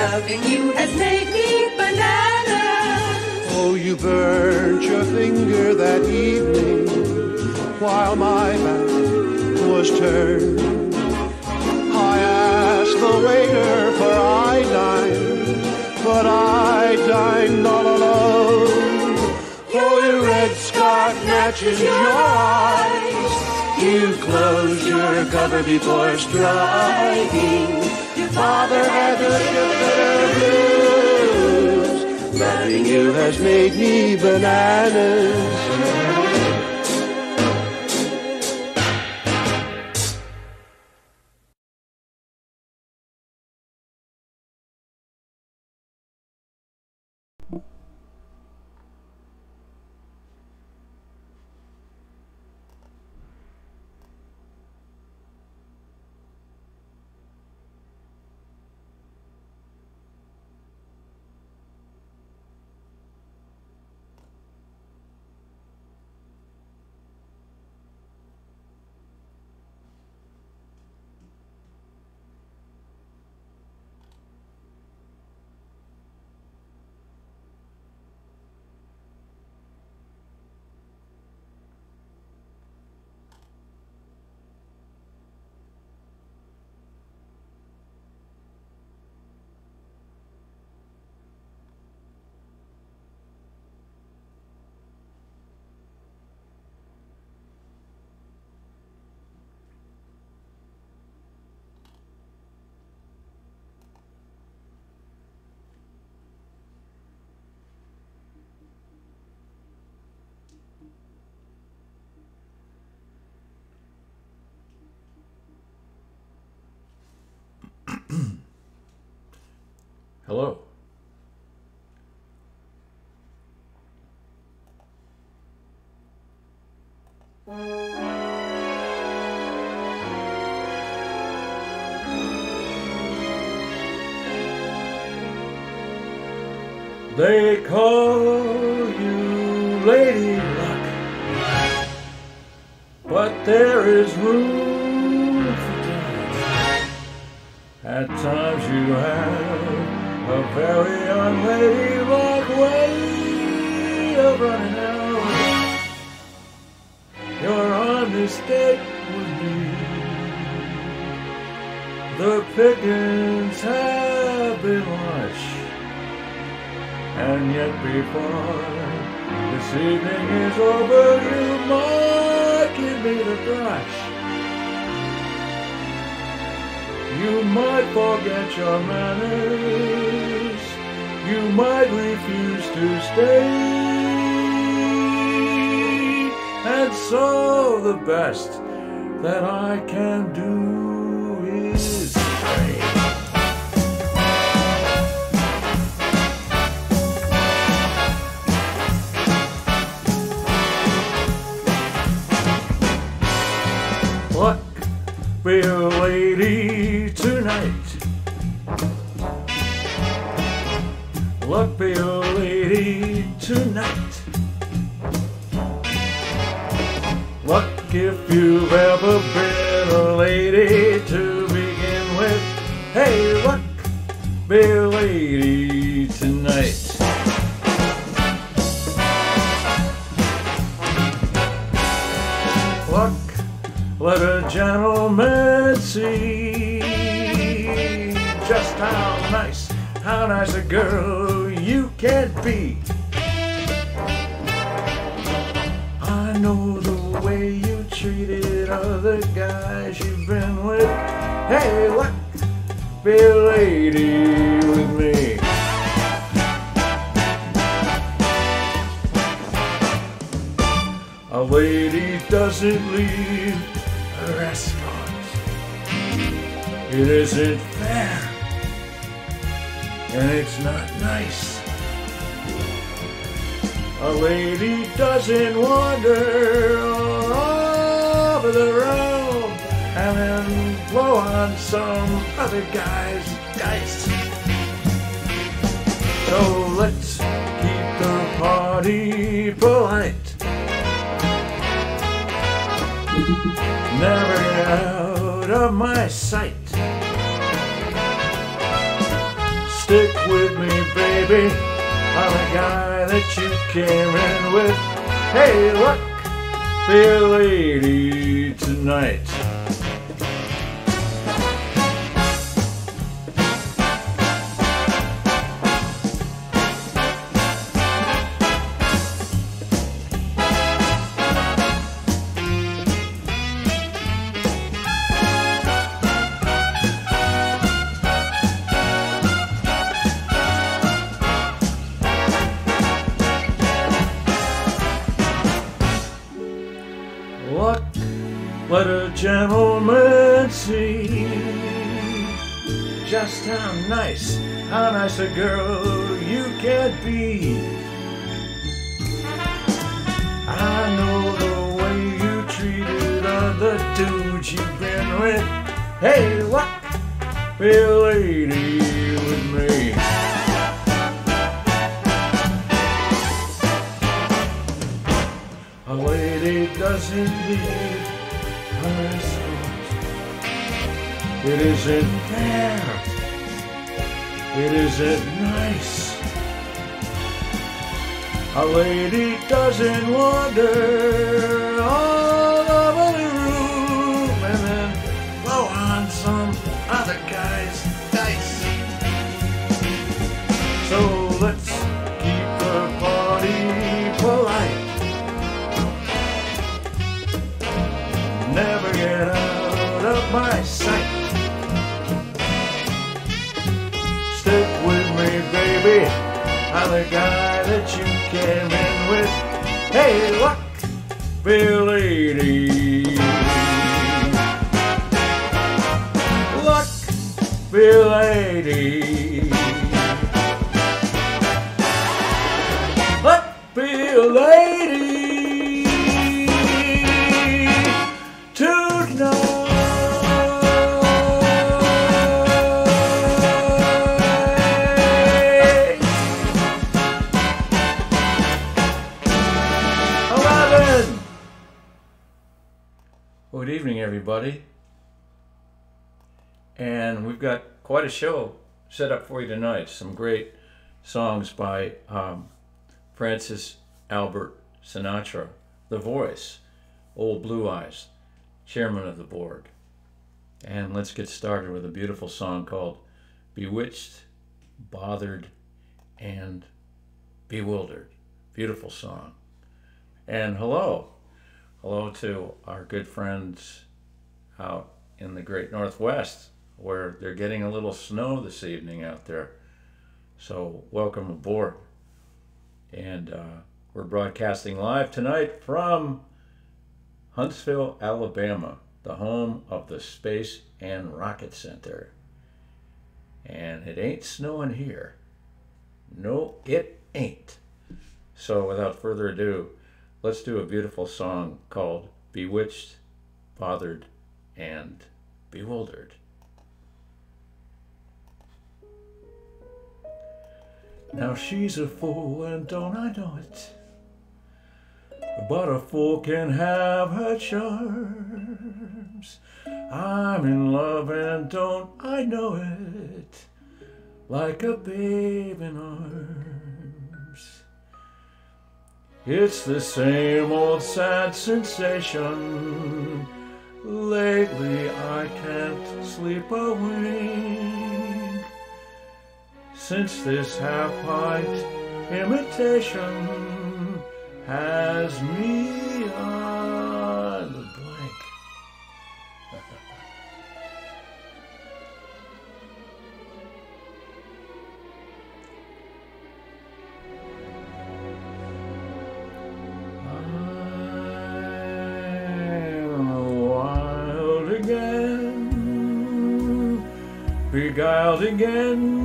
Loving you has made me bananas. Oh, you burnt your finger that evening while my back was turned. I asked the waiter for iodine, but I dined all alone. Oh, your red scarf matches your eyes. You closed your cover before striking. Father had the blues. Loving you has made me bananas. Hello. They call you Lady Luck, but there is room for doubt. At times you have a very unladylike way of running out. Your mistake would be the pickings have been lush. And yet before this evening is over, you might give me the brush. You might forget your manners. You might refuse to stay. And so the best that I can do Luck be a lady tonight. Luck if you've ever been a lady to begin with. Hey, luck be a lady tonight. Luck, let a gentleman see just how nice, how nice a girl It fair, and it's not nice. A lady doesn't wander all over the room and then blow on some other guy's dice. So let's keep the party polite. Never out of my sight. Baby. I'm a guy that you came in with. Hey, look, be a lady tonight. Quite a show set up for you tonight. Some great songs by um, Francis Albert Sinatra, The Voice, Old Blue Eyes, chairman of the board. And let's get started with a beautiful song called Bewitched, Bothered, and Bewildered. Beautiful song. And hello. Hello to our good friends out in the great Northwest where they're getting a little snow this evening out there. So, welcome aboard. And uh, we're broadcasting live tonight from Huntsville, Alabama, the home of the Space and Rocket Center. And it ain't snowing here. No, it ain't. So, without further ado, let's do a beautiful song called Bewitched, Bothered, and Bewildered. Now she's a fool, and don't I know it? But a fool can have her charms. I'm in love, and don't I know it? Like a babe in arms. It's the same old sad sensation. Lately I can't sleep a wink. Since this half pint imitation has me on the blank. I'm wild again, beguiled again,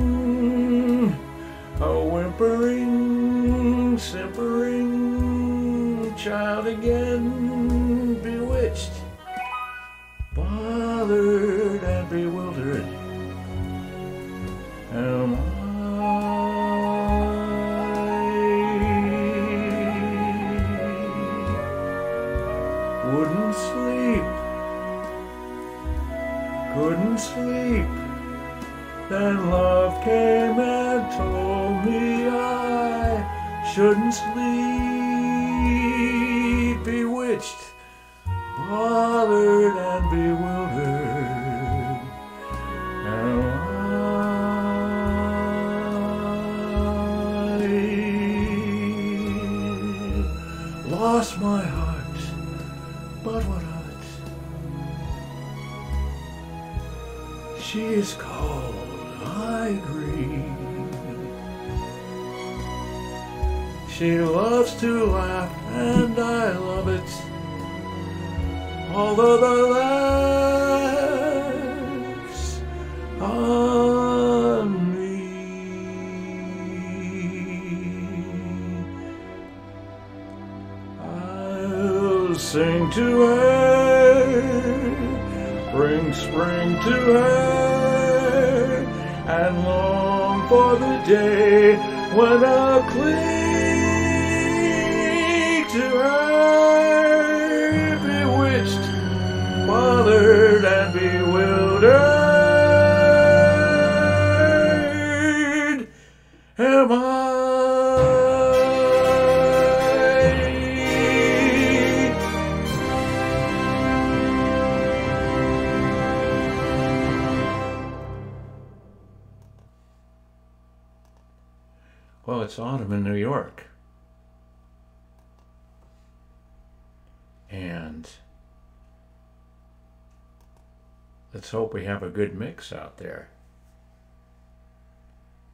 Let's hope we have a good mix out there.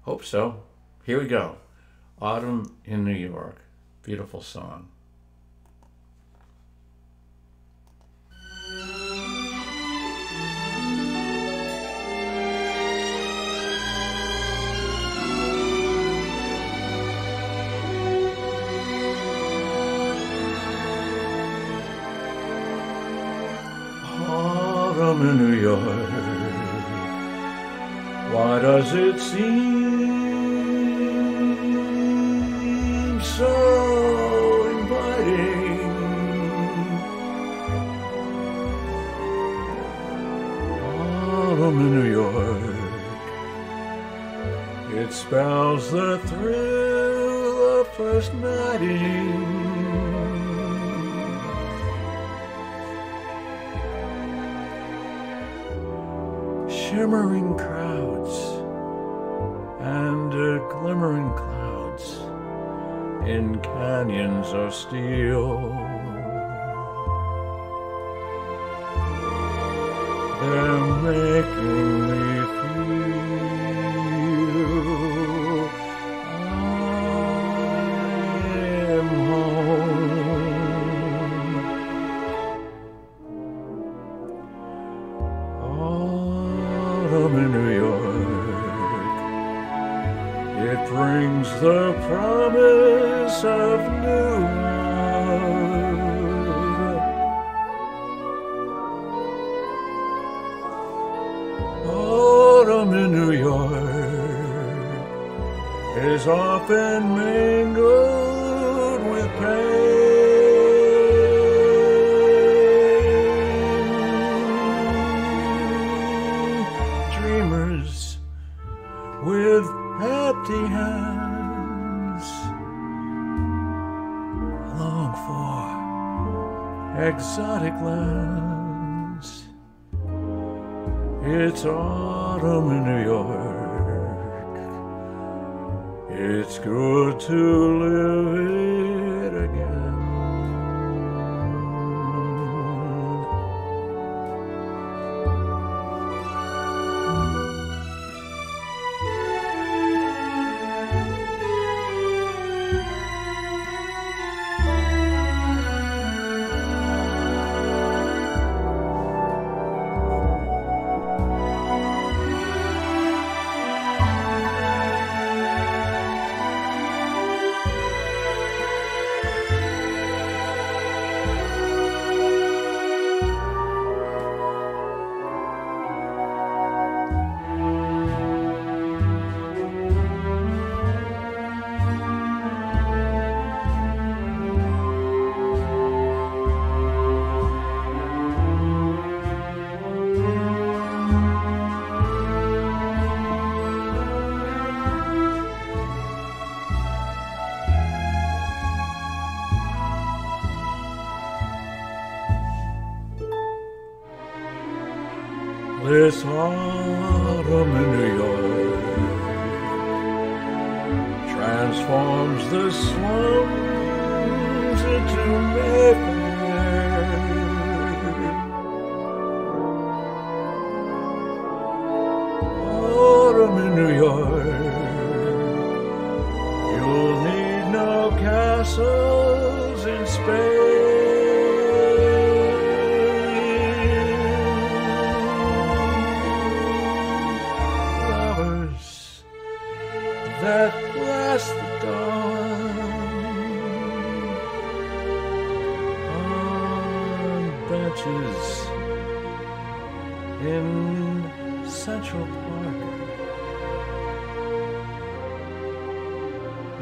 Hope so. Here we go. Autumn in New York. Beautiful song. times are steel. They're making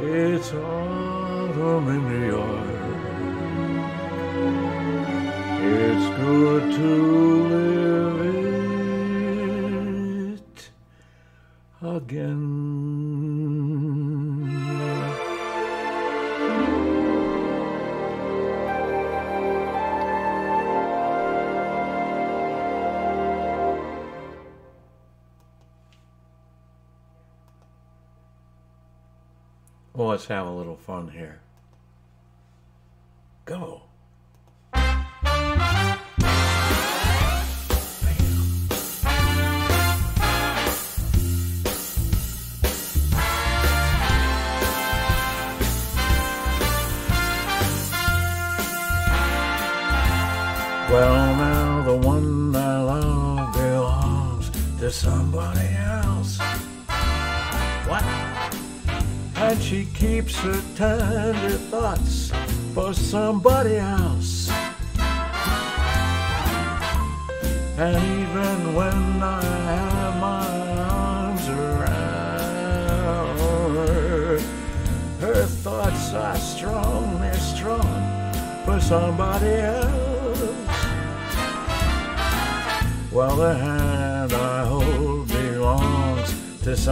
It's autumn in New York. It's good to live it again. Let's have a little fun here.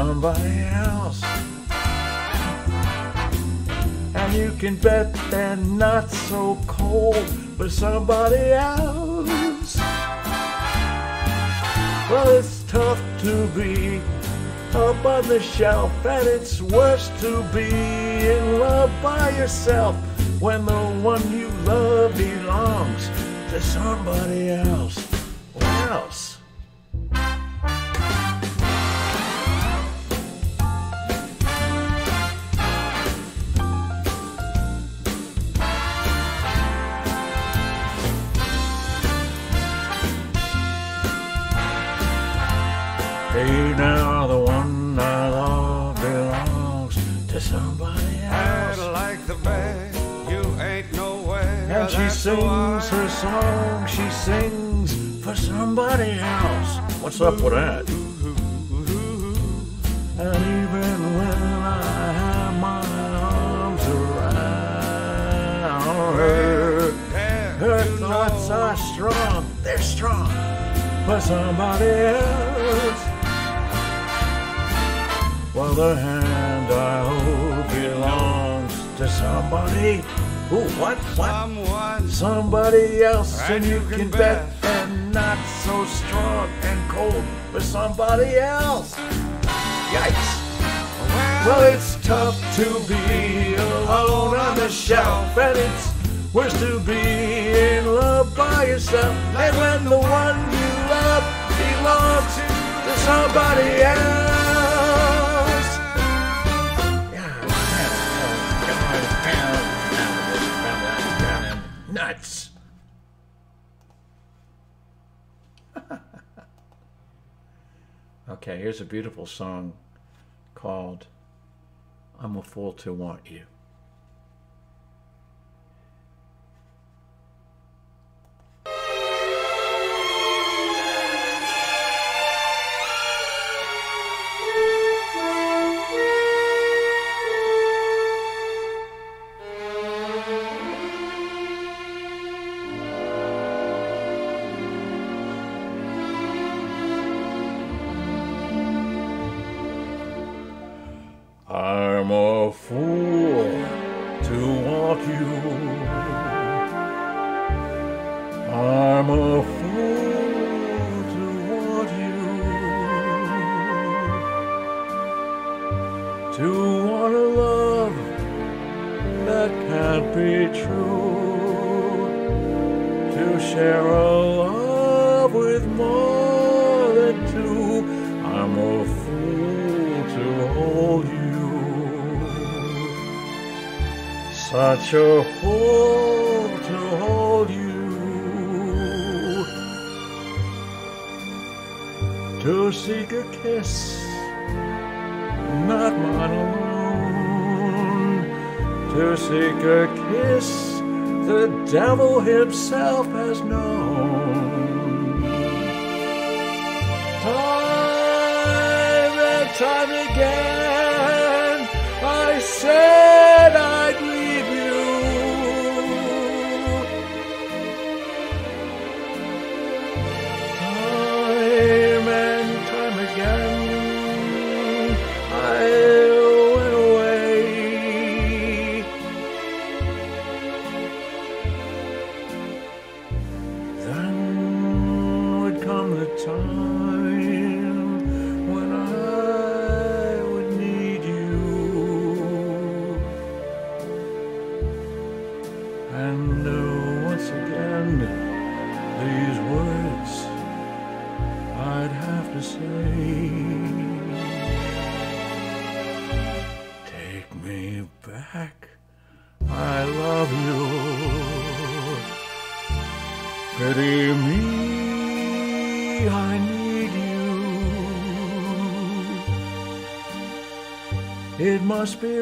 Somebody else. And you can bet they're not so cold for somebody else. Well, it's tough to be up on the shelf, and it's worse to be in love by yourself when the one you love belongs to somebody else. What's up with that? And even when I have my arms around her, her thoughts are strong, they're strong for somebody else. While the hand I hold belongs to somebody. Who? What? What? Someone Somebody else, and And you you can can bet somebody else. Yikes. Well, it's tough to be alone on the shelf, and it's worse to be in love by yourself. And when the one you love belongs to somebody else. Okay, here's a beautiful song called I'm a Fool to Want You. Can't be true, to share a love with more than two. I'm a fool to hold you, such a fool to hold you. To seek a kiss not mine alone. To seek a kiss the devil himself has known. Time and time again, must be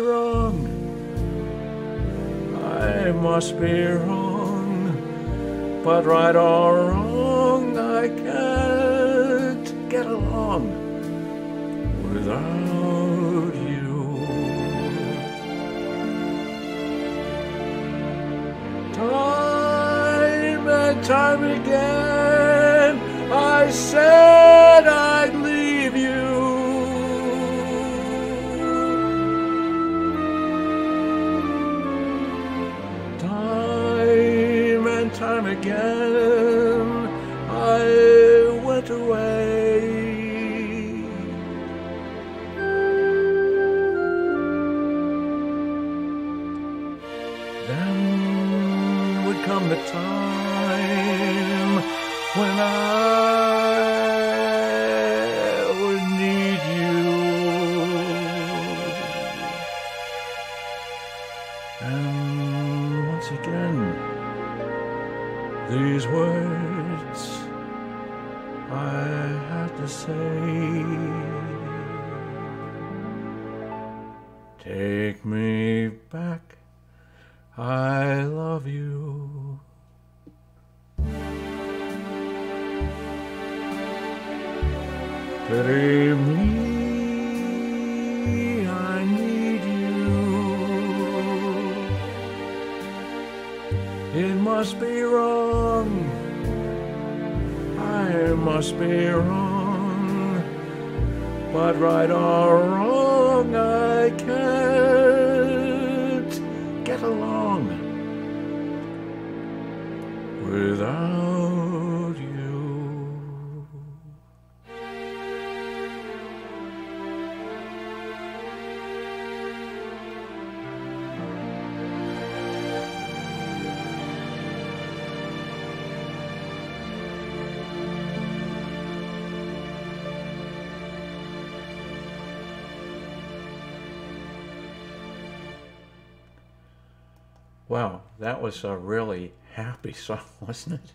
Wow, that was a really happy song, wasn't it?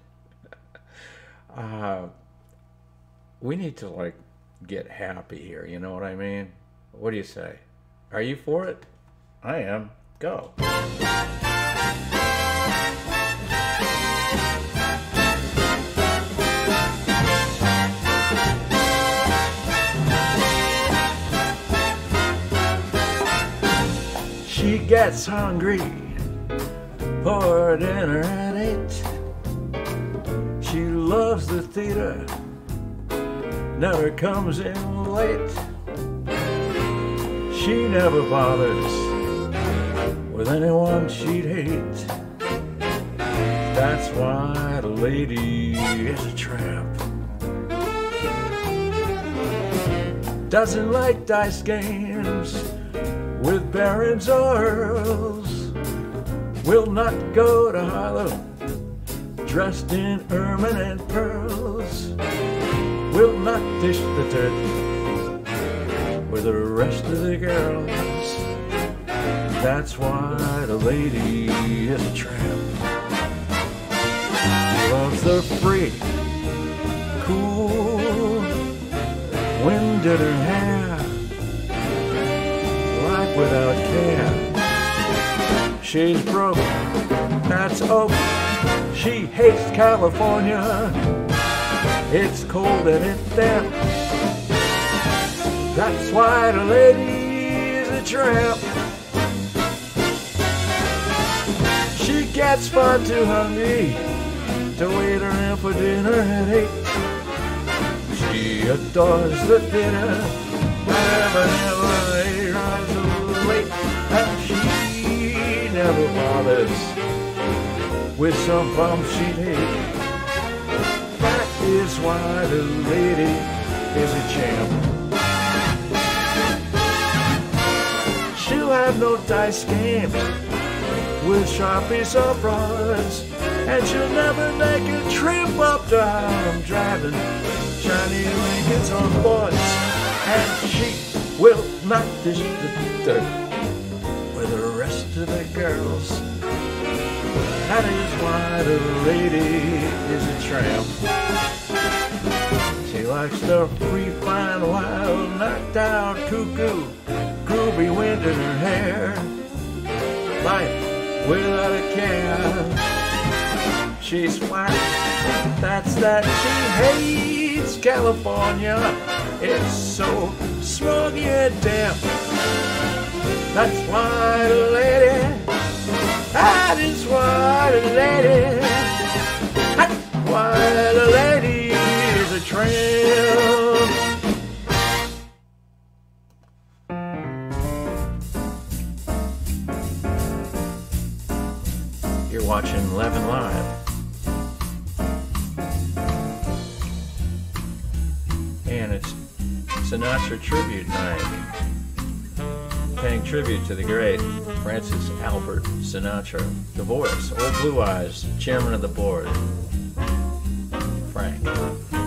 uh, we need to like get happy here. You know what I mean? What do you say? Are you for it? I am. Go. She gets hungry for dinner at eight. She loves the theater, never comes in late. She never bothers with anyone she'd hate. That's why the lady is a tramp. Doesn't like dice games, with barons or earls will not go to Harlem dressed in ermine and pearls will not dish the dirt with the rest of the girls. That's why the lady is a tramp. She Loves the free, cool wind in her hair, life without care. She's broke, that's oak. She hates California. It's cold and it's damp. That's why the lady is a tramp. She gets far too hungry to wait around for dinner at eight. She adores the dinner whenever, never bothers with some bum she'd hate. That is why the lady is a champ. She'll have no dice games with sharpies or frauds, and she'll never make a trip up to Harlem driving shiny Lincolns on boards, and she will not dish the dirt girls. That is why the lady is a tramp. She likes the free, fine, wild, knocked out cuckoo, groovy wind in her hair. Life without a care. She's flat, that's that. She hates California. It's so smoggy and damp. That's why the lady that is why the lady, that's why the lady is a tramp. You're watching Levin Live. And it's Sinatra Tribute Night paying tribute to the great Francis Albert Sinatra, the voice, Old Blue Eyes, chairman of the board, Frank.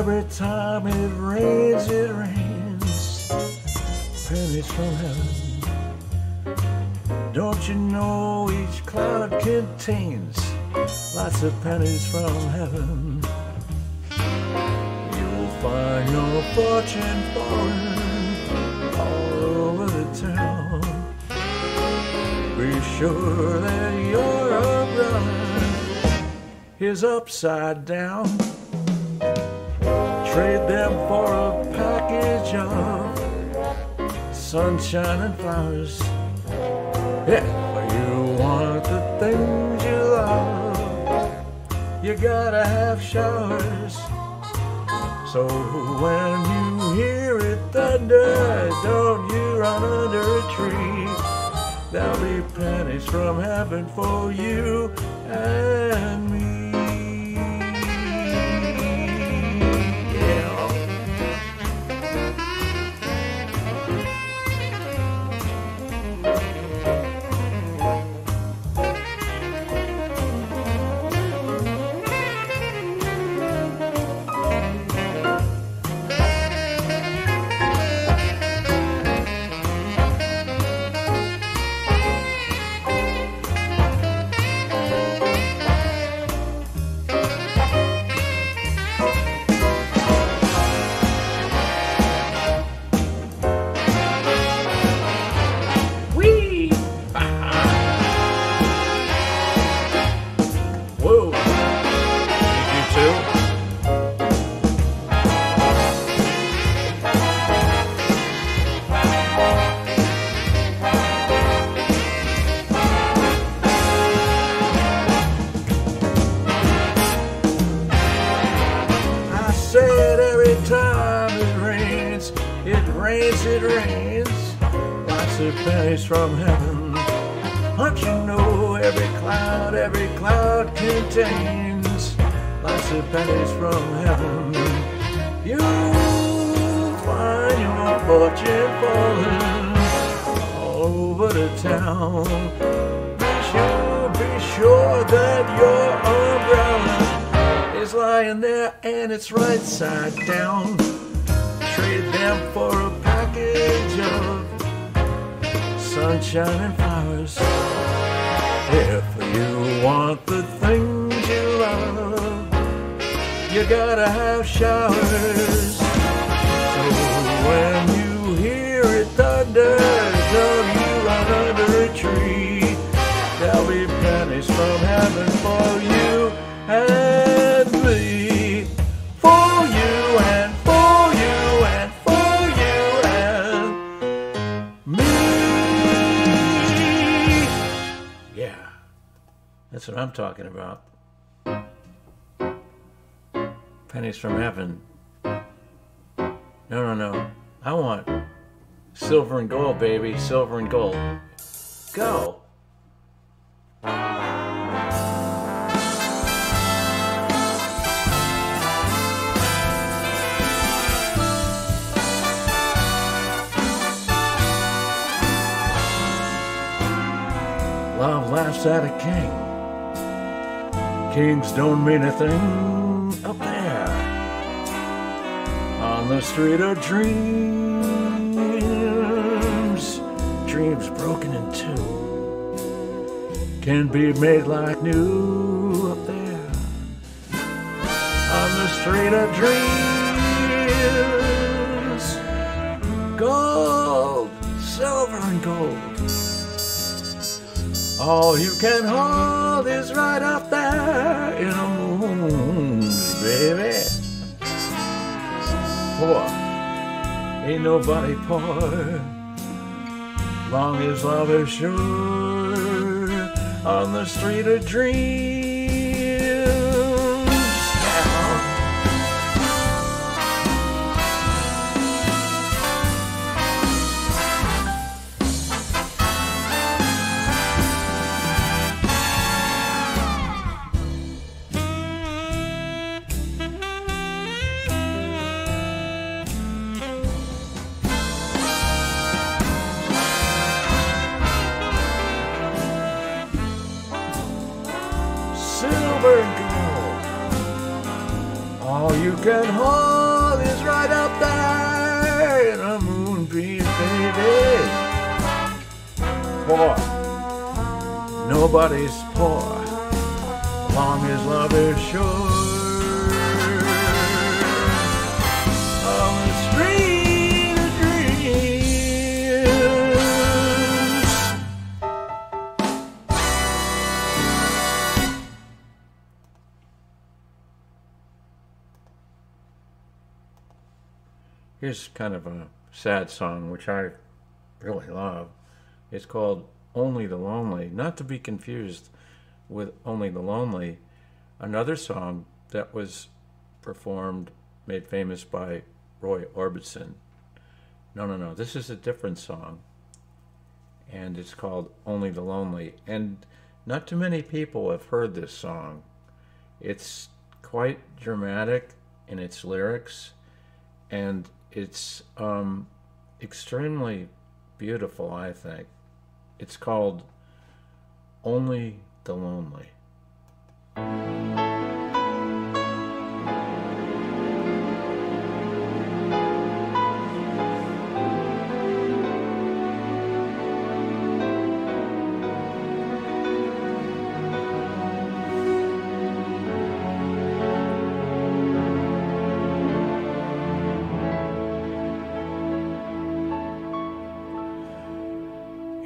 Every time it rains, it rains. Pennies from heaven. Don't you know each cloud contains lots of pennies from heaven? You'll find your fortune falling all over the town. Be sure that your umbrella is upside down. Trade them for a package of sunshine and flowers. If you want the things you love, you gotta have showers. So when you hear it thunder, don't you run under a tree. There'll be pennies from heaven for you cloud contains lots of pennies from heaven. You'll find your fortune falling all over the town. Be sure, be sure that your umbrella is lying there and it's right side down. Trade them for a package of sunshine and flowers. If you want the things you love, you gotta have showers. So when you hear it thunder, what I'm talking about. Pennies from heaven. No, no, no. I want silver and gold, baby. Silver and gold. Go. Love laughs at a king. Kings don't mean a thing up there on the street of dreams. Dreams broken in two can be made like new up there on the street of dreams. Gold, silver, and gold. All you can hold is right up there in the moons, baby. Poor, ain't nobody poor. Long as love is sure on the street of dreams. Nobody's poor. Long as love is sure. On the street of dreams. Here's kind of a sad song, which I really love. It's called Only the Lonely, not to be confused with Only the Lonely, another song that was performed, made famous by Roy Orbison. No, no, no, this is a different song, and it's called Only the Lonely. And not too many people have heard this song. It's quite dramatic in its lyrics, and it's um, extremely beautiful, I think. It's called Only the Lonely.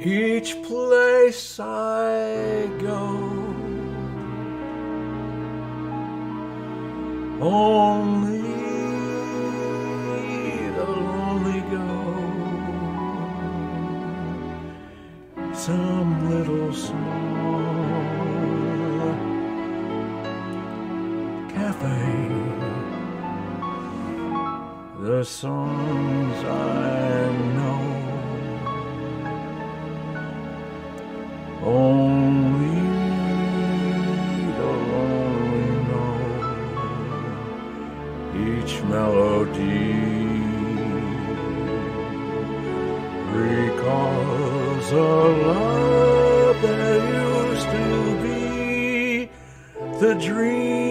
Each place I go, only the lonely go. Some little small cafe, the songs melody. Recalls a love that used to be the dreams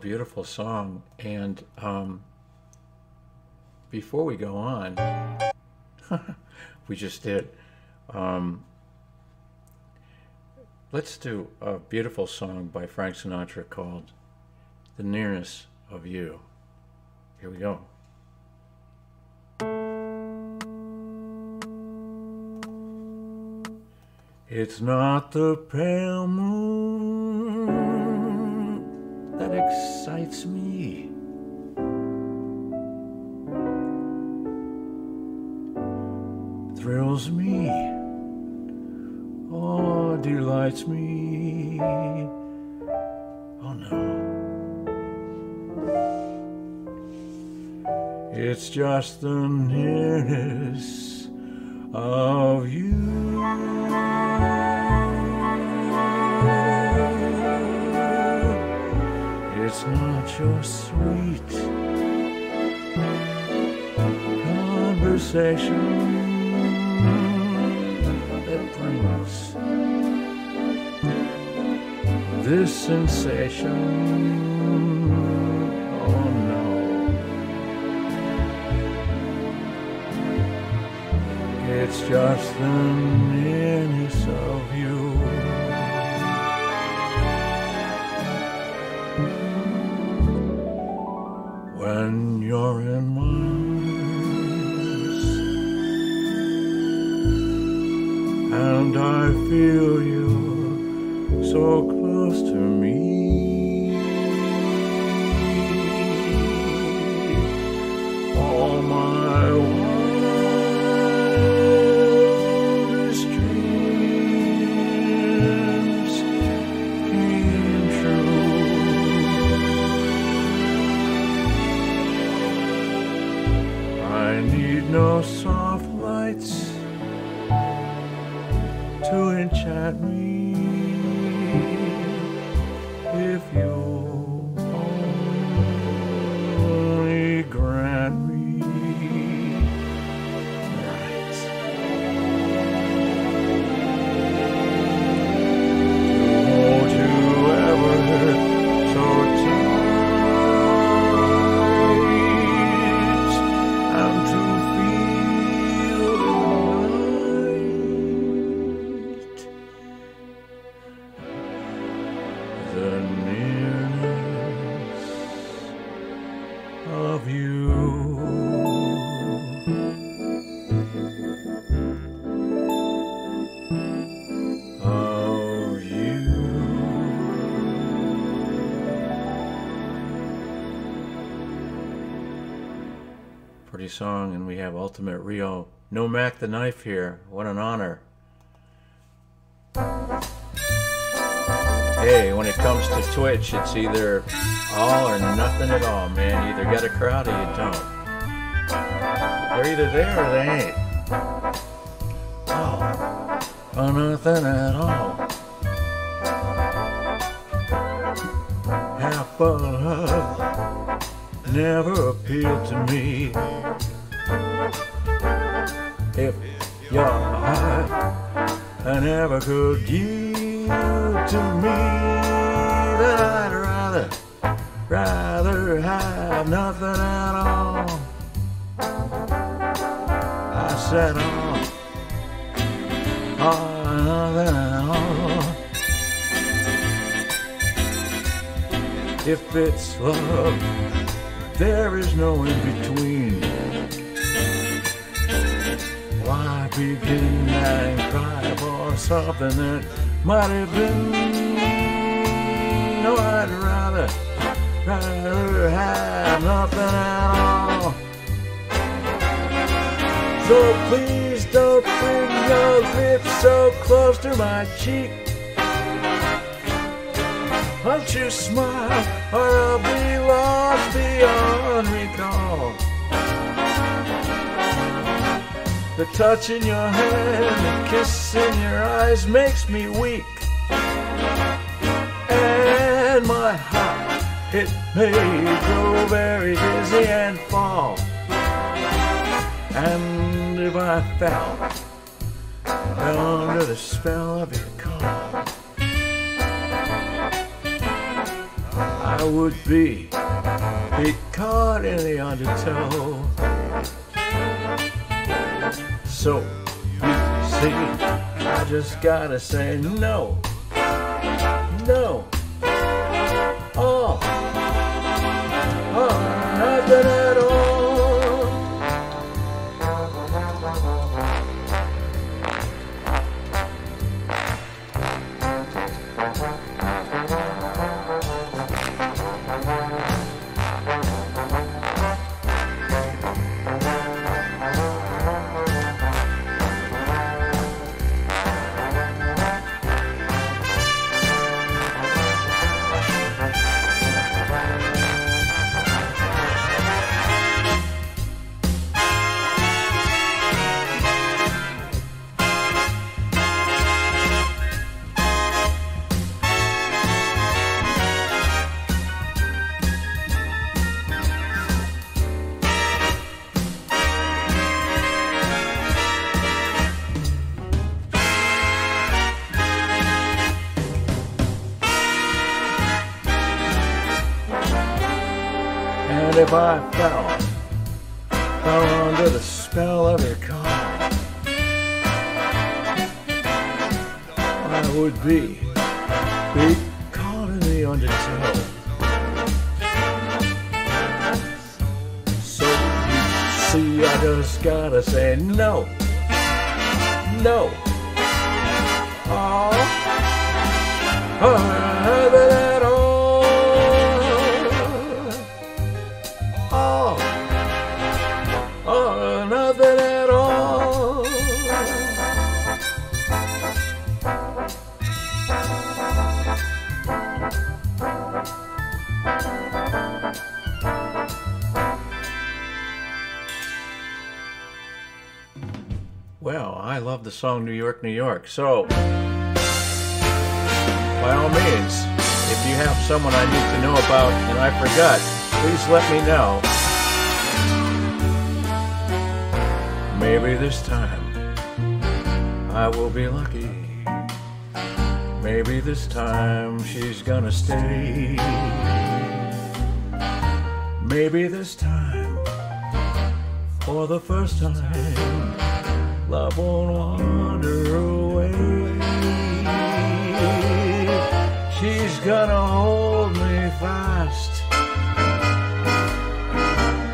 beautiful song. And um, before we go on, we just did. Um, let's do a beautiful song by Frank Sinatra called The Nearness of You. Here we go. It's not the pale moon excites me. Thrills me or delights me. Oh no. It's just the nearness of you. It's not your sweet conversation that brings this sensation. Oh no. It's just the nearness of you. When you're in my arms and I feel you so we have Ultimate Rio. No Mack the Knife here. What an honor. Hey, when it comes to Twitch, it's either all or nothing at all, man. You either get a crowd or you don't. They're either there or they ain't. Oh, or nothing at all. Half of never appealed to me. I never could yield to me that I'd rather, rather have nothing at all. I said, oh, oh, nothing at all. If it's love, there is no in between. Why begin and cry something that might have been? No, I'd rather, rather have nothing at all. So please don't bring your lips so close to my cheek. Won't you smile or I'll be lost beyond recall? The touch in your hand, the kiss in your eyes makes me weak. And my heart, it may grow very dizzy and fall. And if I fell, under the spell of your call, I I would be, be caught in the undertow. So, you see, I just gotta say no, no. Oh, oh, nothing at all. Song New York, New York. So, by all means, if you have someone I need to know about and I forgot, please let me know. Maybe this time I will be lucky. Maybe this time she's gonna stay. Maybe this time, for the first time, love won't wander away. She's gonna hold me fast,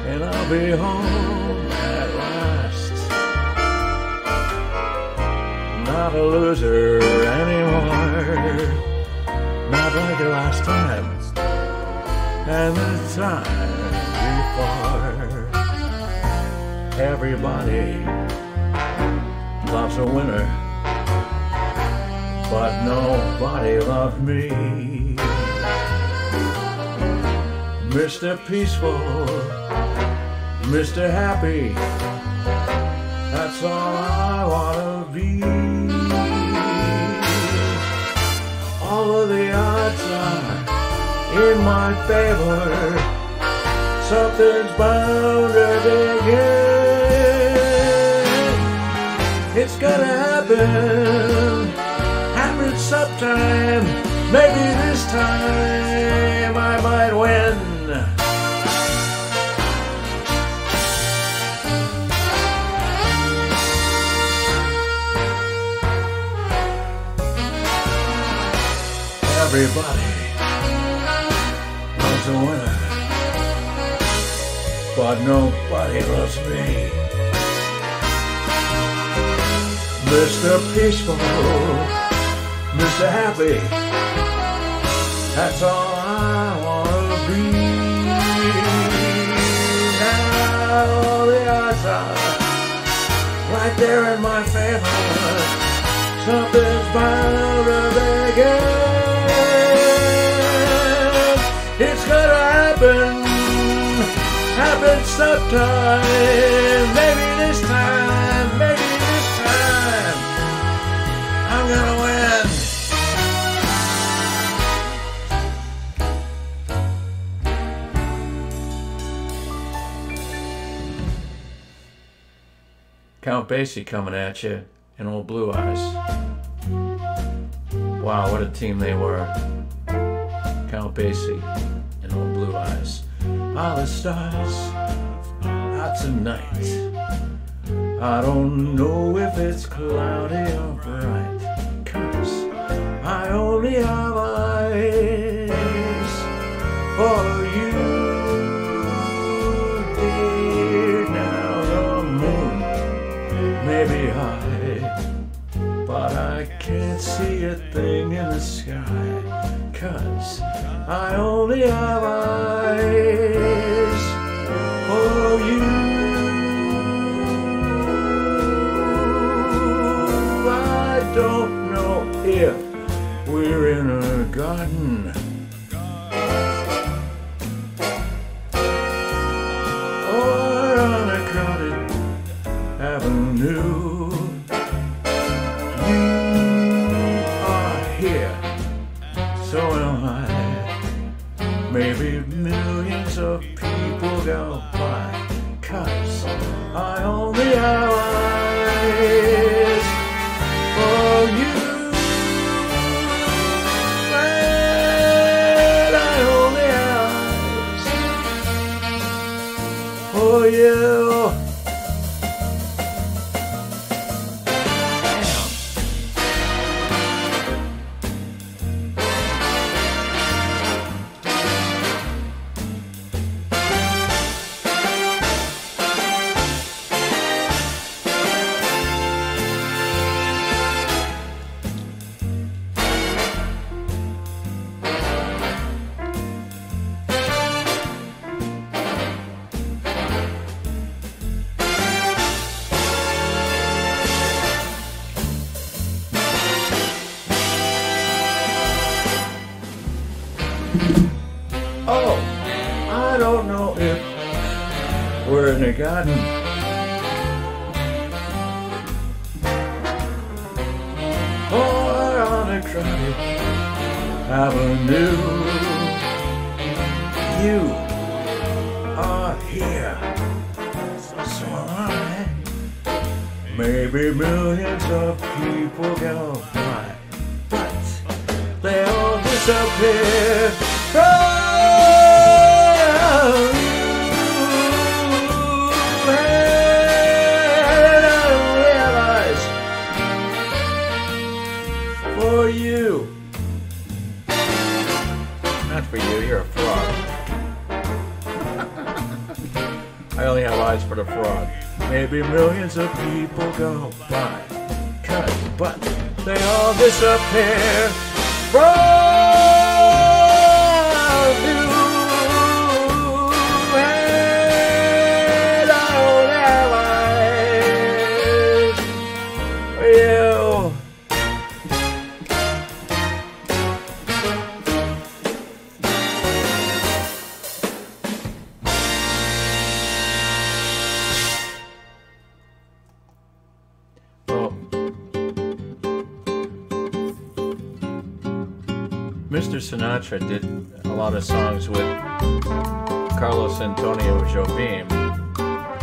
and I'll be home at last. Not a loser anymore, not like the last time, and the time before. Everybody loves a winner, but nobody loved me. Mr. Peaceful, Mr. Happy, that's all I wanna be. All of the odds are in my favor. Something's bound to begin. Gonna happen, happen sometime. Maybe this time I might win. Everybody loves a winner, but nobody loves me. Mr. Peaceful, Mr. Happy, that's all I wanna be. Now the odds are right there in my favor. Something's bound to begin. It's gonna happen, happen sometime. Maybe this time, Count Basie coming at you and old Blue Eyes. Wow, what a team they were. Count Basie and old blue eyes. All the stars out tonight. I don't know if it's cloudy or bright, cause I only have eyes for see a thing in the sky, cause I only have eyes for you. I don't know if we're in a garden. I only have eyes for the frog. Maybe millions of people go by, cut, but they all disappear from you. Sinatra did a lot of songs with Carlos Antonio Jobim,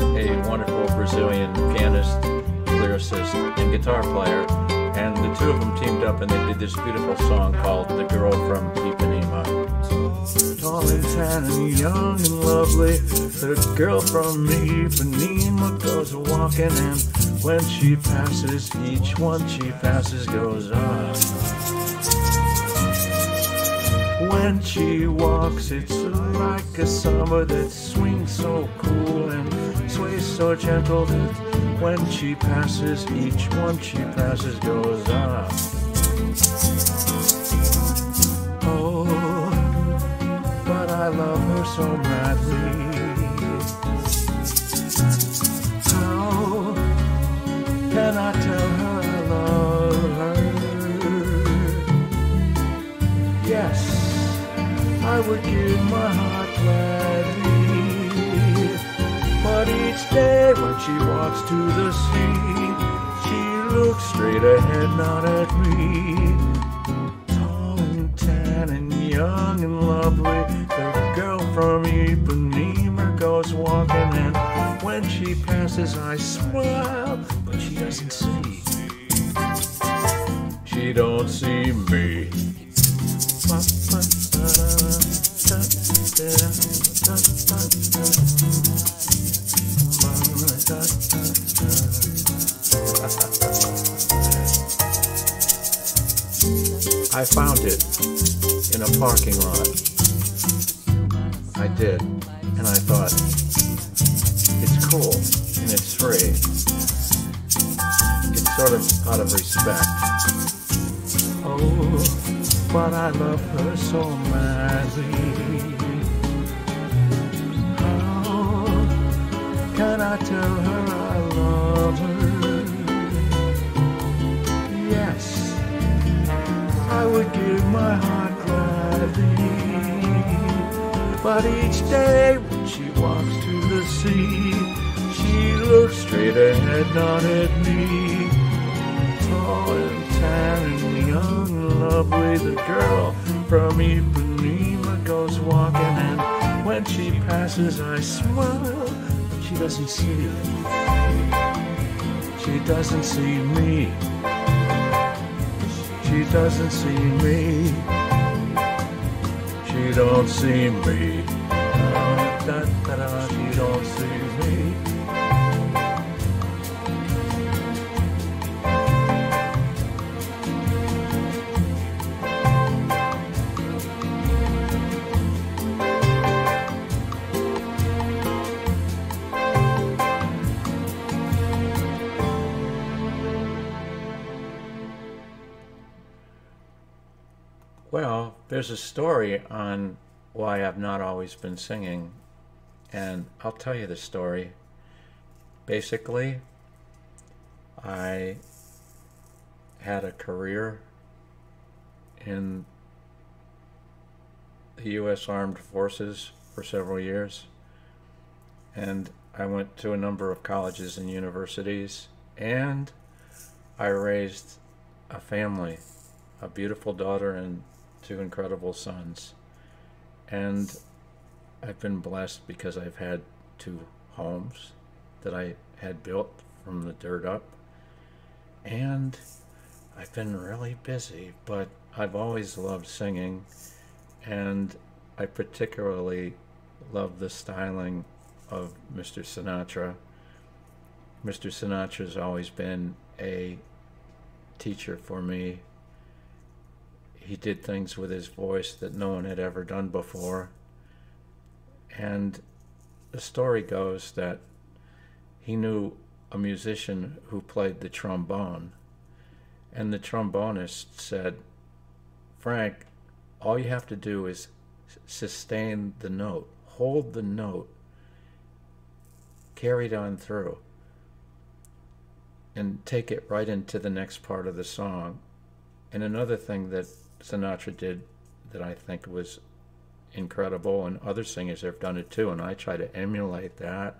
a wonderful Brazilian pianist, lyricist, and guitar player. And the two of them teamed up and they did this beautiful song called The Girl from Ipanema. Tall and tan and young and lovely, the girl from Ipanema goes walking and when she passes, each one she passes goes up. When she walks, it's like a summer that swings so cool and sways so gentle that when she passes, each one she passes goes up. Oh, but I love her so madly. How can I tell her would give my heart gladly. But each day when she walks to the sea, she looks straight ahead, not at me. Tall and tan and young and lovely, the girl from Ipanema goes walking, and when she passes, I smile, but she doesn't see. She don't see me. Ba-ba-da. I found it in a parking lot. I did, and I thought, it's cool and it's free. It's sort of out of respect. Oh, but I love her so madly. Passes, I smile, she doesn't see it. She doesn't see me. She doesn't see me. She don't see me. Da, da, da, there's a story on why I've not always been singing, and I'll tell you the story. Basically, I had a career in the U.S. Armed Forces for several years, and I went to a number of colleges and universities, and I raised a family, a beautiful daughter and two incredible sons. And I've been blessed because I've had two homes that I had built from the dirt up. And I've been really busy, but I've always loved singing. And I particularly love the styling of Mr. Sinatra. Mr. Sinatra's always been a teacher for me he did things with his voice that no one had ever done before. And the story goes that he knew a musician who played the trombone. And the trombonist said, Frank, all you have to do is sustain the note, hold the note, carry it on through, and take it right into the next part of the song. And another thing that Sinatra did that I think was incredible, and other singers have done it too, and I try to emulate that.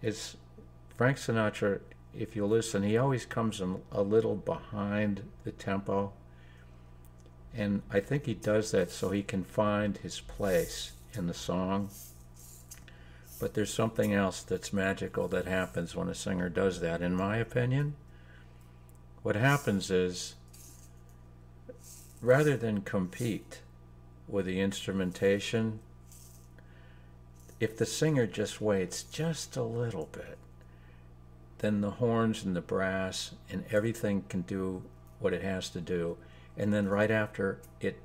It's Frank Sinatra, if you listen, he always comes a little behind the tempo, and I think he does that so he can find his place in the song. But there's something else that's magical that happens when a singer does that, in my opinion. What happens is rather than compete with the instrumentation, if the singer just waits just a little bit, then the horns and the brass and everything can do what it has to do. And then right after it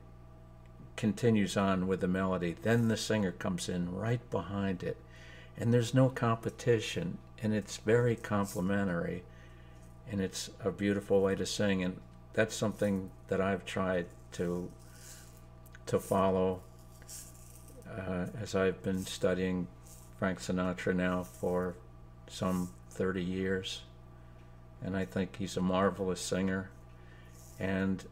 continues on with the melody, then the singer comes in right behind it. And there's no competition, and it's very complimentary, and it's a beautiful way to sing. And that's something that I've tried to to follow uh, as I've been studying Frank Sinatra now for some 30 years, and I think he's a marvelous singer. And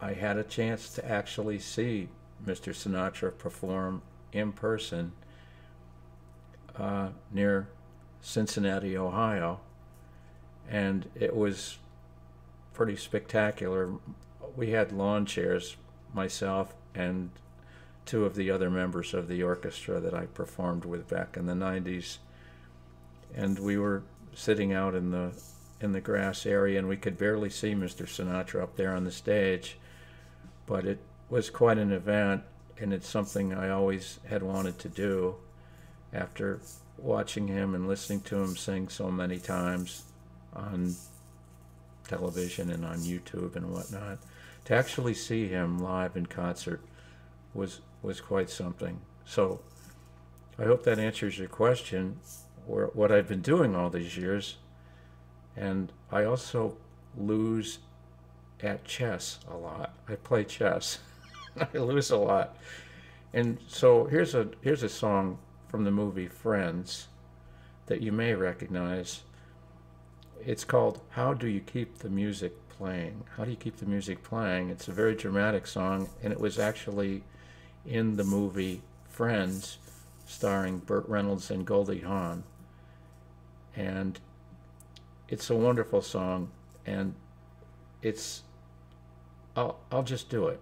I had a chance to actually see Mr. Sinatra perform in person uh, near Cincinnati, Ohio, and it was pretty spectacular. We had lawn chairs, myself and two of the other members of the orchestra that I performed with back in the 90s. And we were sitting out in the in the grass area and we could barely see Mr. Sinatra up there on the stage. But it was quite an event and it's something I always had wanted to do after watching him and listening to him sing so many times on television and on YouTube and whatnot. To actually see him live in concert was was quite something. So I hope that answers your question, or what I've been doing all these years. And I also lose at chess a lot. I play chess. I lose a lot. And so here's a here's a song from the movie Friends that you may recognize. It's called How Do You Keep the Music Playing? How do you keep the music playing? It's a very dramatic song and it was actually in the movie Friends starring Burt Reynolds and Goldie Hawn. And it's a wonderful song and it's I'll I'll just do it.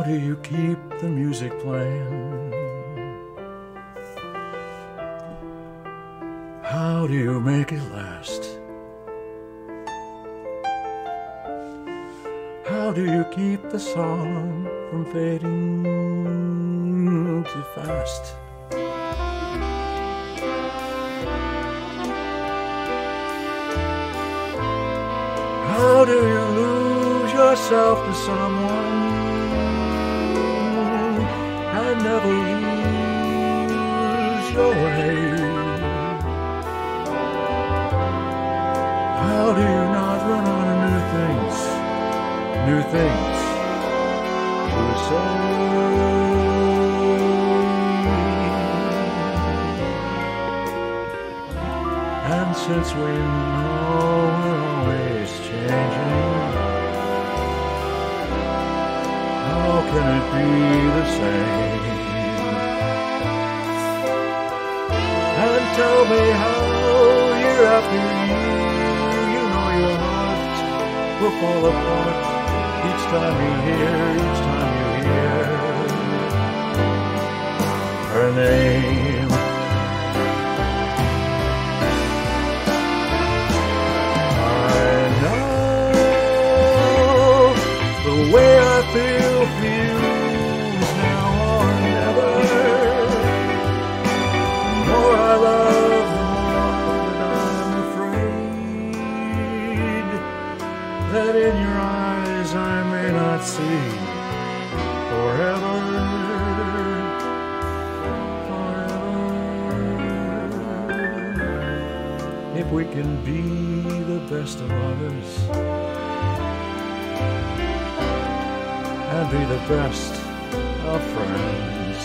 How do you keep the music playing? How do you make it last? How do you keep the song from fading too fast? How do you lose yourself to someone never lose your way? How do you not run on new things, new things to say? And since we know we're always changing, how can it be the same? And tell me how year after year you know your heart will fall apart each time you hear, each time you hear her name. The way I feel for you now or never. The more I love, the more that I'm afraid that in your eyes I may not see forever. If we can be the best of lovers and be the best of friends.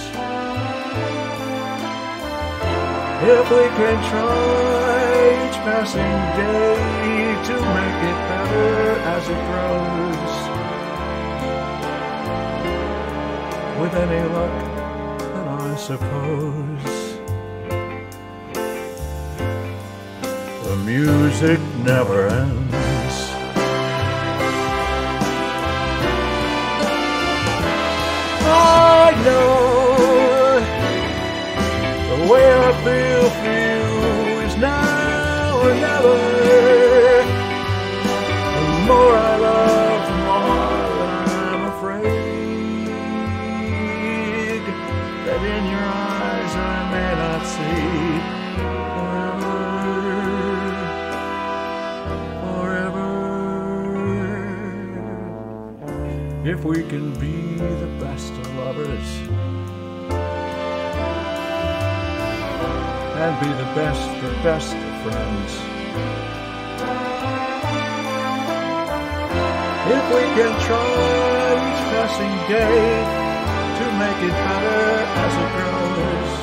If we can try each passing day to make it better as it grows, with any luck, then I suppose the music never ends. I feel is now or never. The more I love, the more I'm afraid that in your eyes I may not see forever. Forever. If we can be and be the best, the best of friends. If we can try each passing day to make it better as it grows.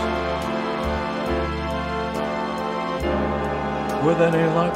With any luck,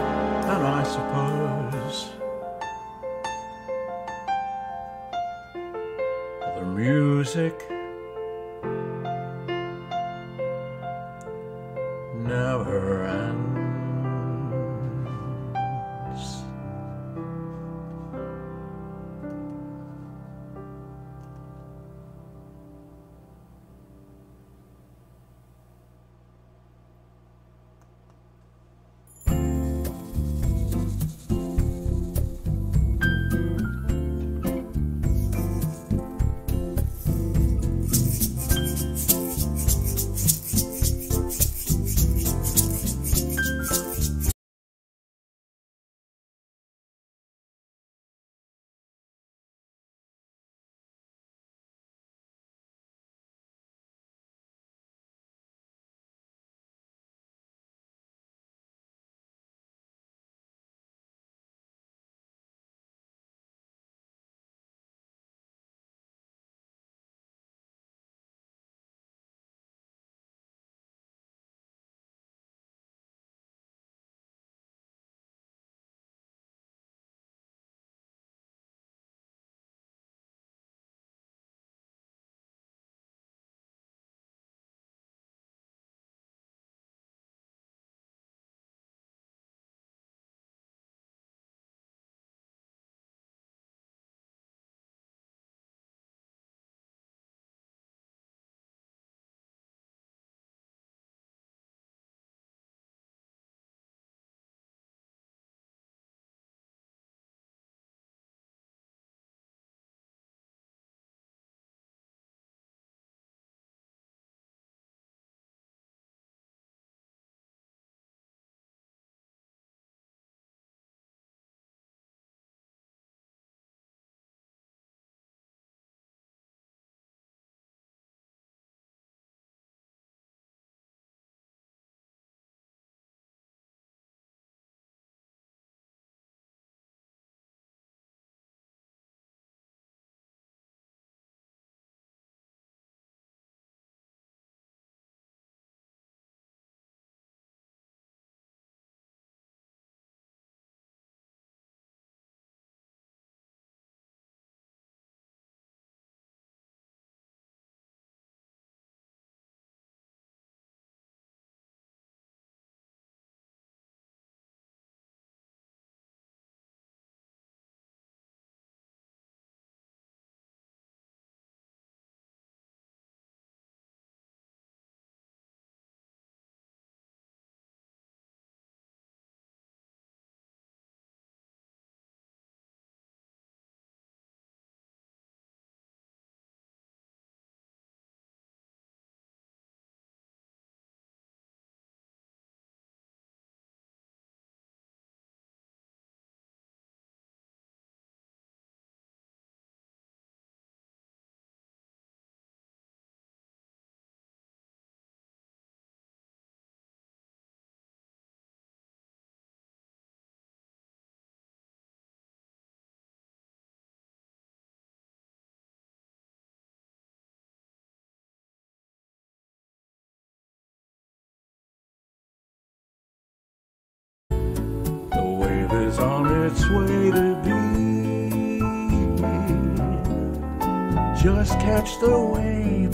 Just catch the wave,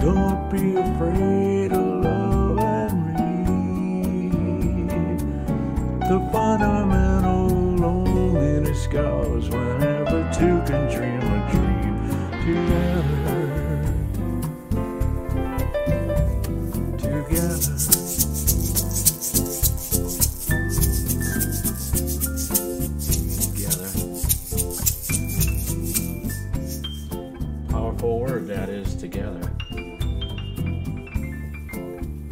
don't be afraid of love and read. The fundamental loneliness goes whenever two can dream together.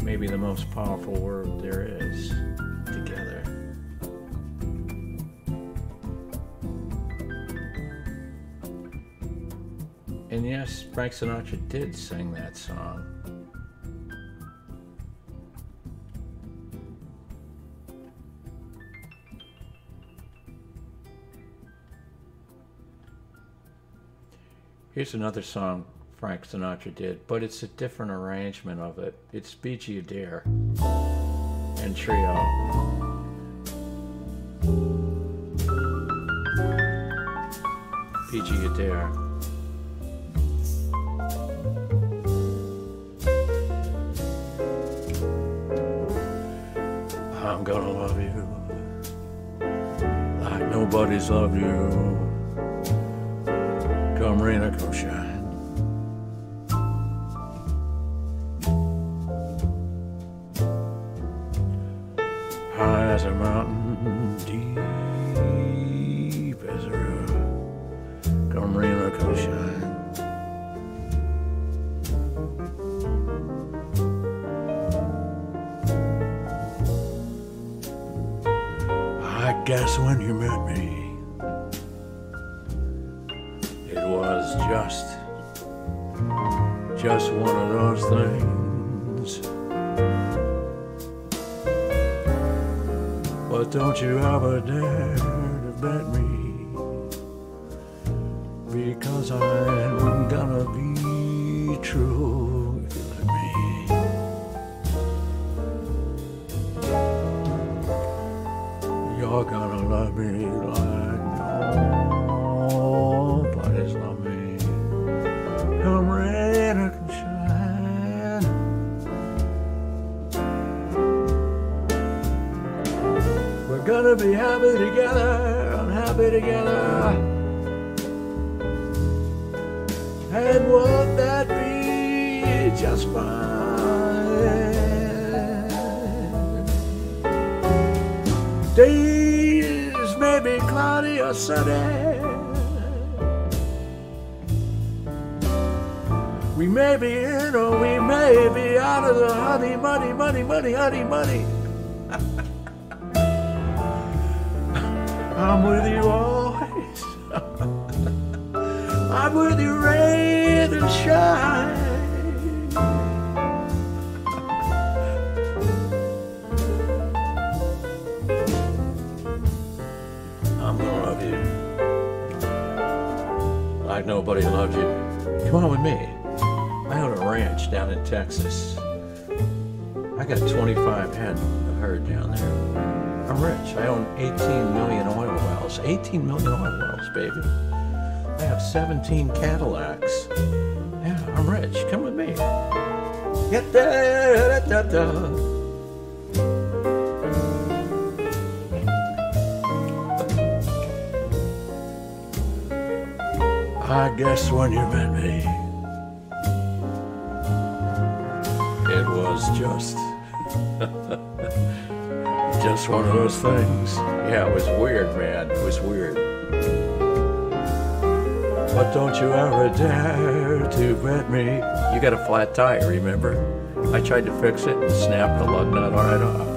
Maybe the most powerful word there is together. And yes, Frank Sinatra did sing that song. Here's another song Frank Sinatra did, but it's a different arrangement of it. It's Beegie Adair and Trio. Beegie Adair. I'm gonna love you like nobody's loved you. Come rain or come shine. High as But don't you ever 17 Cadillacs. Yeah, I'm rich. Come with me. Get. I guess when you met me, it was just, just one of those things. Yeah, it was weird, man. It was weird. But don't you ever dare to bet me. You got a flat tire, remember? I tried to fix it and snapped the lug nut right off.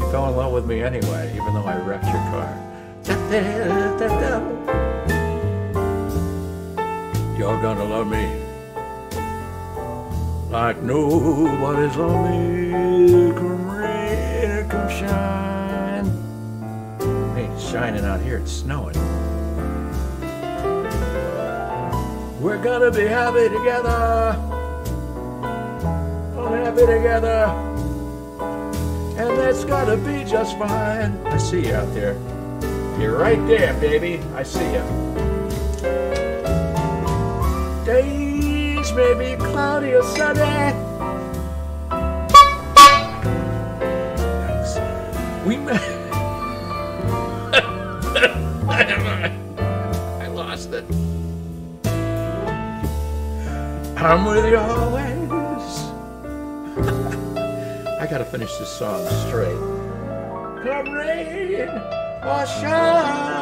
You fell in love with me anyway, even though I wrecked your car. You're gonna love me like nobody's love me. Come rain or come shine. Shining out here. It's snowing. We're gonna be happy together. Unhappy together. And that's gotta be just fine. I see you out there. You're right there, baby. I see you. Days may be cloudy or sunny. I'm with you always. I gotta finish this song straight. Come rain or shine.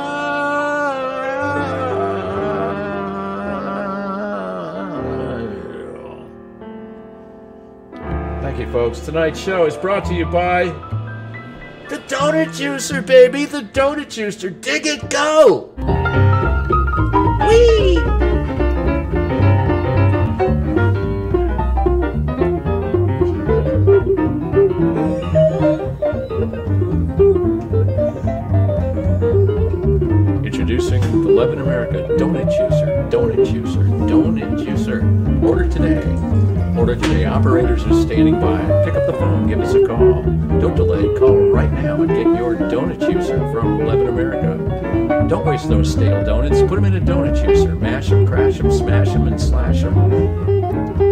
Thank you, folks. Tonight's show is brought to you by the Donut Juicer, baby. The Donut Juicer. Dig it, go! Whee! Introducing the Love in America Donut Juicer. Donut Juicer. Donut Juicer. Order today. Order today. Operators are standing by. Pick up the phone. Give us a call. Don't delay. Call right now and get your donut juicer from Love in America. Don't waste those stale donuts. Put them in a donut juicer. Mash them, crash them, smash them, and slash them.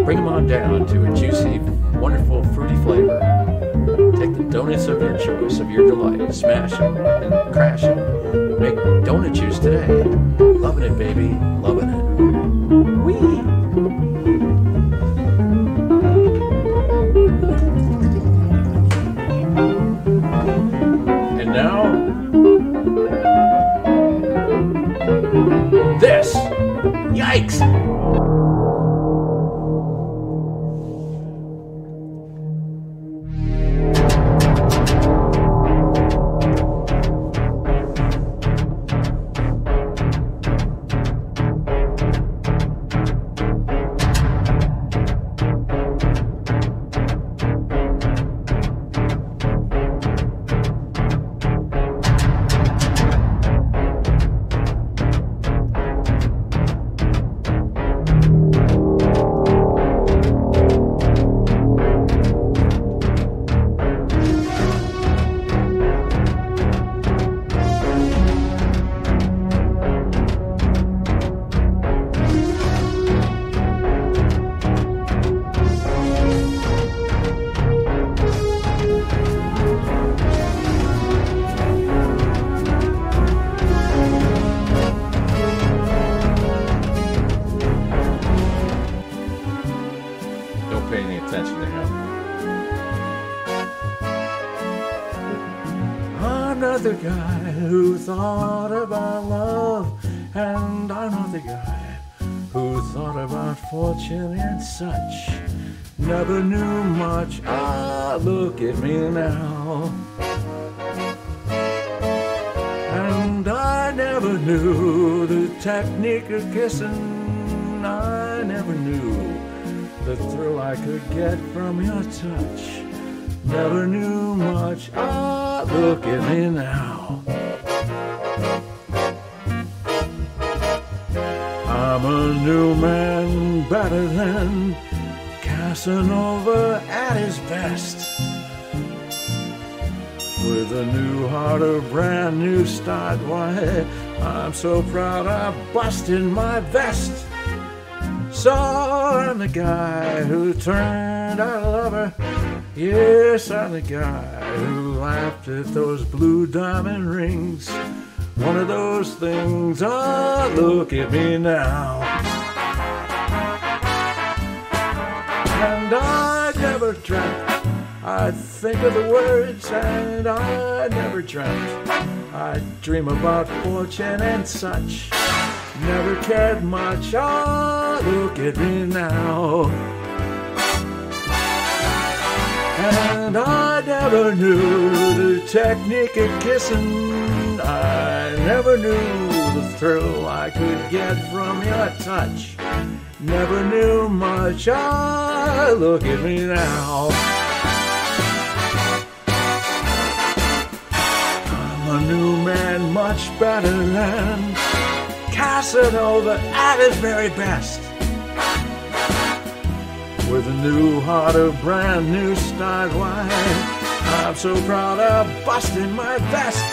Bring them on down to a juicy, wonderful, fruity flavor. Take the donuts of your choice, of your delight, smash them and crash them. Make donut juice today. Loving it, baby. Loving it. So proud I busted my vest. So I'm the guy who turned a lover. Yes, I'm the guy who laughed at those blue diamond rings. One of those things, ah, look at me now. And I never dreamt I'd think of the words, and I never dreamt I'd dream about fortune and such. Never cared much, ah, look at me now. And I never knew the technique of kissing. I never knew the thrill I could get from your touch. Never knew much. Ah, look at me now. A new man, much better than Casanova at his very best. With a new heart, a brand new style. I'm so proud of busting my vest.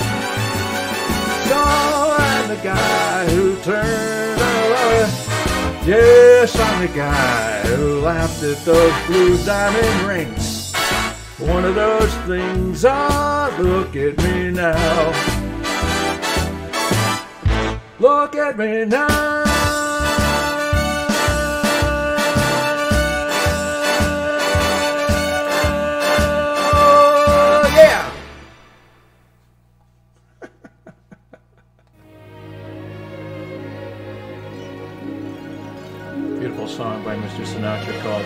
I'm the guy who turned away. Yes, I'm the guy who laughed at those blue diamond rings. One of those things, ah, look at me now. Look at me now. Yeah. Beautiful song by Mr. Sinatra called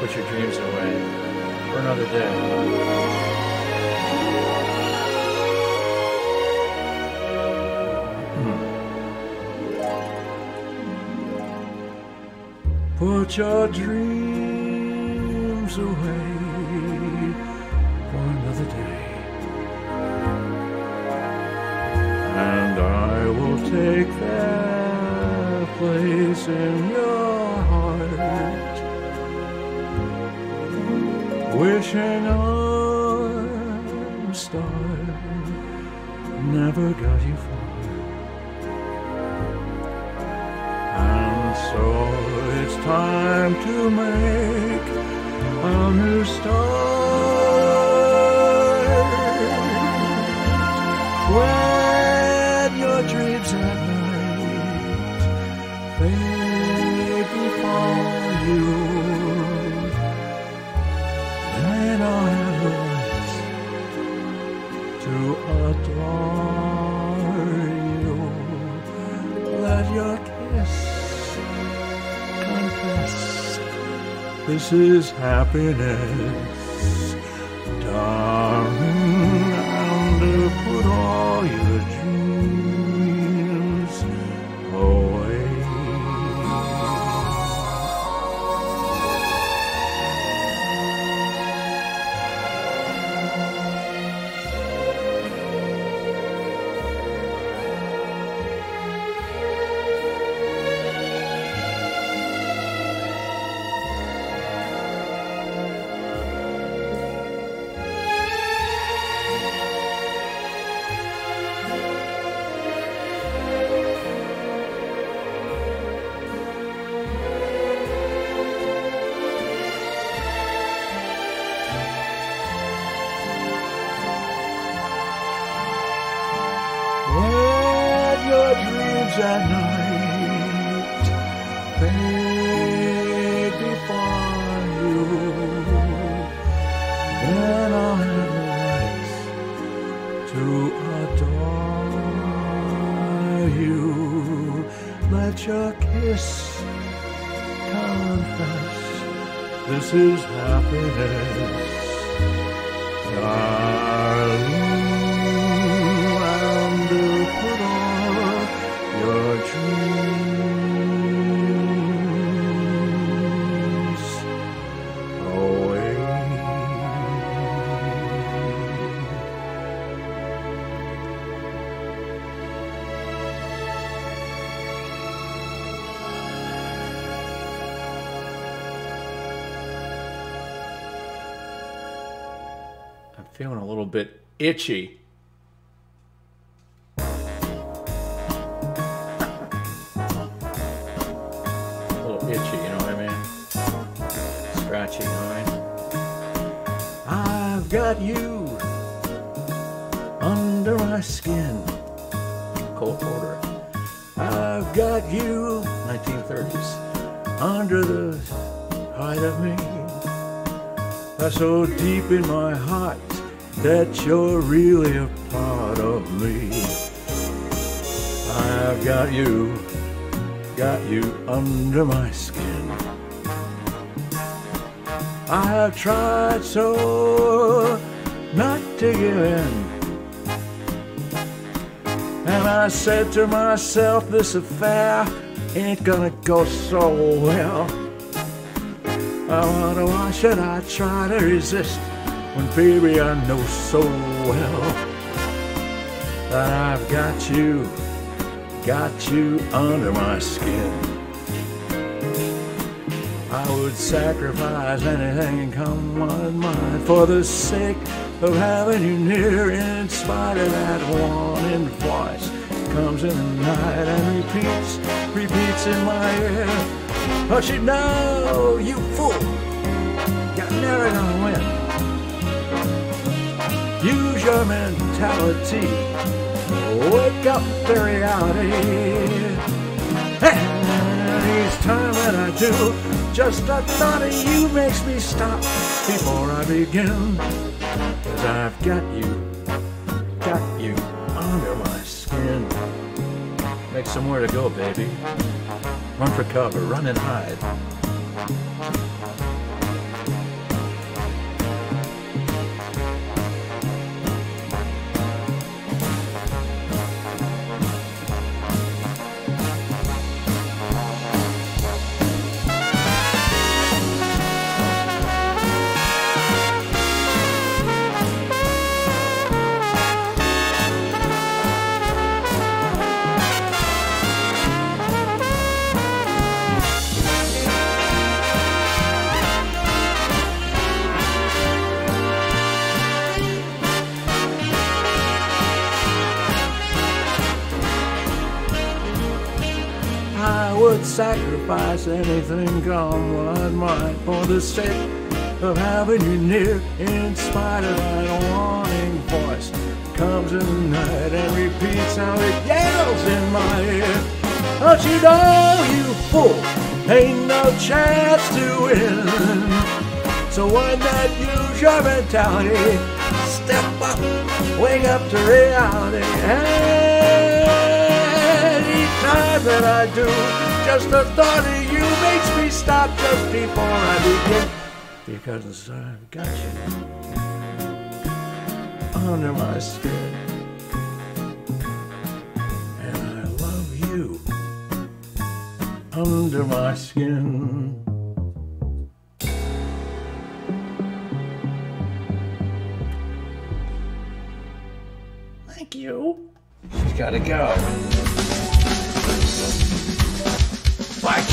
Put Your Dreams Away for Another Day. Hmm. Put your dreams away for another day. And I will take their place in your Wishing on a star never got you far. And so it's time to make a new start. When your dreams at night fade before you, this is happiness, feeling a little bit itchy. A little itchy, you know what I mean? Scratchy? I've got you under my skin. Cole Porter. I've got you, 1930s, under the height of me. That's so deep in my heart that you're really a part of me. I've got you, got you under my skin. I have tried so not to give in. And I said to myself, this affair ain't gonna go so well. Oh, I wonder why should I try to resist when baby I know so well that I've got you, got you under my skin. I would sacrifice anything and come what might for the sake of having you near in spite of that warning voice comes in the night and repeats, repeats in my ear. Don't you know, you fool, you're never gonna win. Your mentality, wake up to reality. And each time that I do, just a thought of you makes me stop before I begin. Cause I've got you, got you under my skin. Make somewhere to go, baby. Run for cover, run and hide. Sacrifice anything come what might for the sake of having you near. In spite of that warning voice, comes the night and repeats how it yells in my ear. Don't you know, you fool, ain't no chance to win. So why not use your mentality? Step up, wake up to reality. Any time that I do, just the thought of you makes me stop just before I begin. Because I've got you under my skin. And I love you under my skin. Thank you. She's gotta go.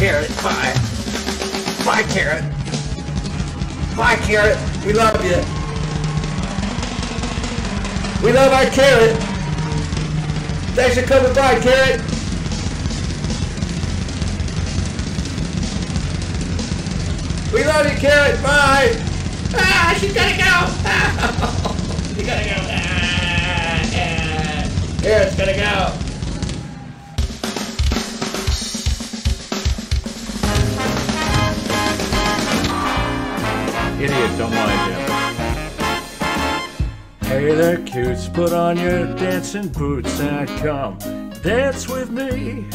Carrot. Bye. Bye, Carrot. Bye, Carrot. We love you. We love our Carrot. Thanks for coming by, Carrot. We love you, Carrot. Bye. Ah, she's gotta go. she gotta go. Ah, ah. Carrot's gotta go. Idiot, don't. Hey there, cutes, put on your dancing boots and come dance with me.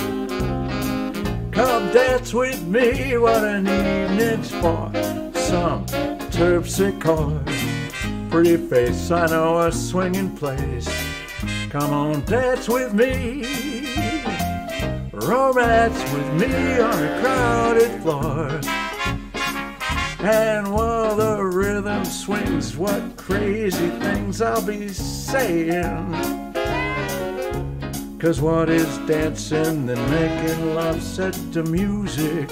Come dance with me, what an evening's for. Some terpsichore, pretty face, I know a swinging place. Come on, dance with me. Romance with me on a crowded floor. And while the rhythm swings, what crazy things I'll be saying. Cause what is dancing than making love set to music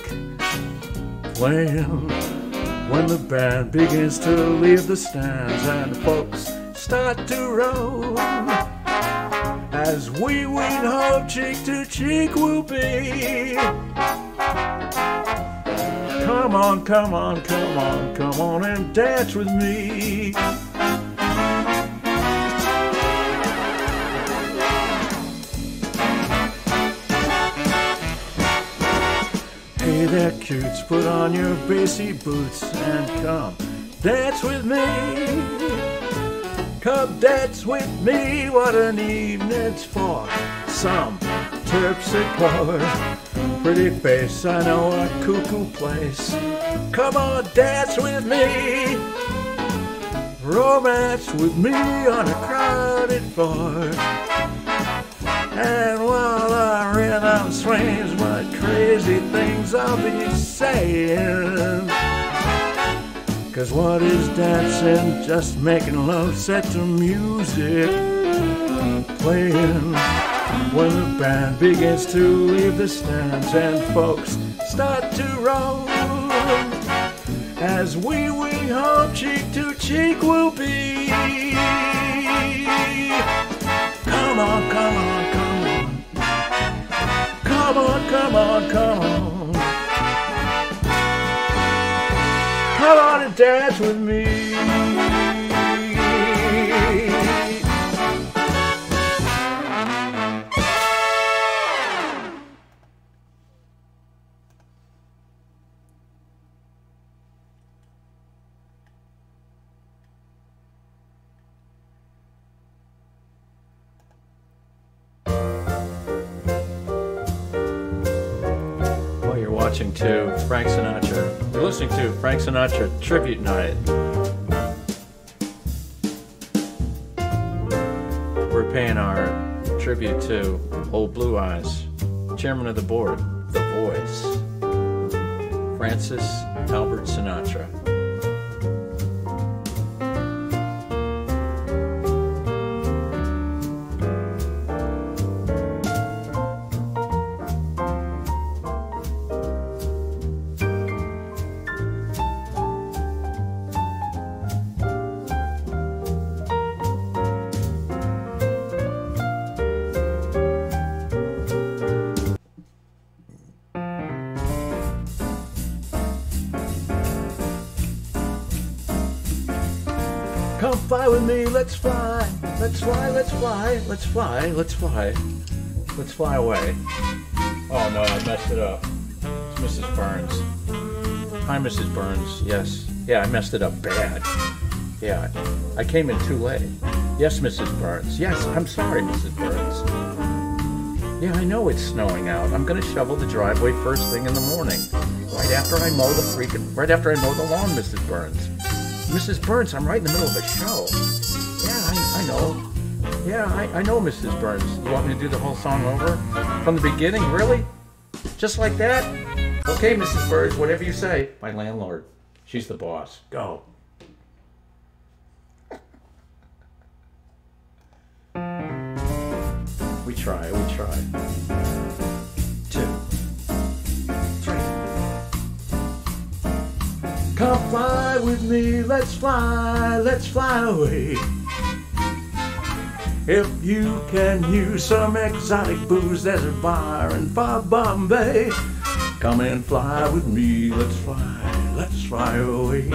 playing? When the band begins to leave the stands and folks start to roll. As we win hope cheek to cheek will be. Come on, come on, come on, come on and dance with me. Hey there, cutes, put on your bassy boots and come dance with me. Come dance with me, what an evening's for. Some terpsichore, pretty face, I know a cuckoo place. Come on, dance with me. Romance with me on a crowded floor. And while the rhythm swings, what crazy things I'll be saying. Cause what is dancing? Just making love set to music playing. When the band begins to leave the stands and folks start to roam, as we wing home cheek to cheek will be. Come on, come on, come on. Come on, come on, come on. Come on and dance with me. Well, you're watching to Frank Sinatra. You're listening to Frank Sinatra Tribute Night. We're paying our tribute to Old Blue Eyes, Chairman of the Board, The Voice, Francis Albert Sinatra. Let's fly. Let's fly, let's fly, let's fly, let's fly. Let's fly away. Oh no, I messed it up. It's Mrs. Burns. Hi, Mrs. Burns. Yes. Yeah, I messed it up bad. Yeah, I came in too late. Yes, Mrs. Burns. Yes, I'm sorry, Mrs. Burns. Yeah, I know it's snowing out. I'm gonna shovel the driveway first thing in the morning. Right after I mow the freaking, right after I mow the lawn, Mrs. Burns. Mrs. Burns, I'm right in the middle of a show. I know. Yeah, I, I know, Mrs. Burns. You want me to do the whole song over? From the beginning, really? Just like that? Okay, Mrs. Burns, whatever you say. My landlord. She's the boss. Go. We try, we try. Two. Three. Come fly with me, let's fly, let's fly away. If you can use some exotic booze, there's a bar in far Bombay. Come and fly with me, let's fly, let's fly away.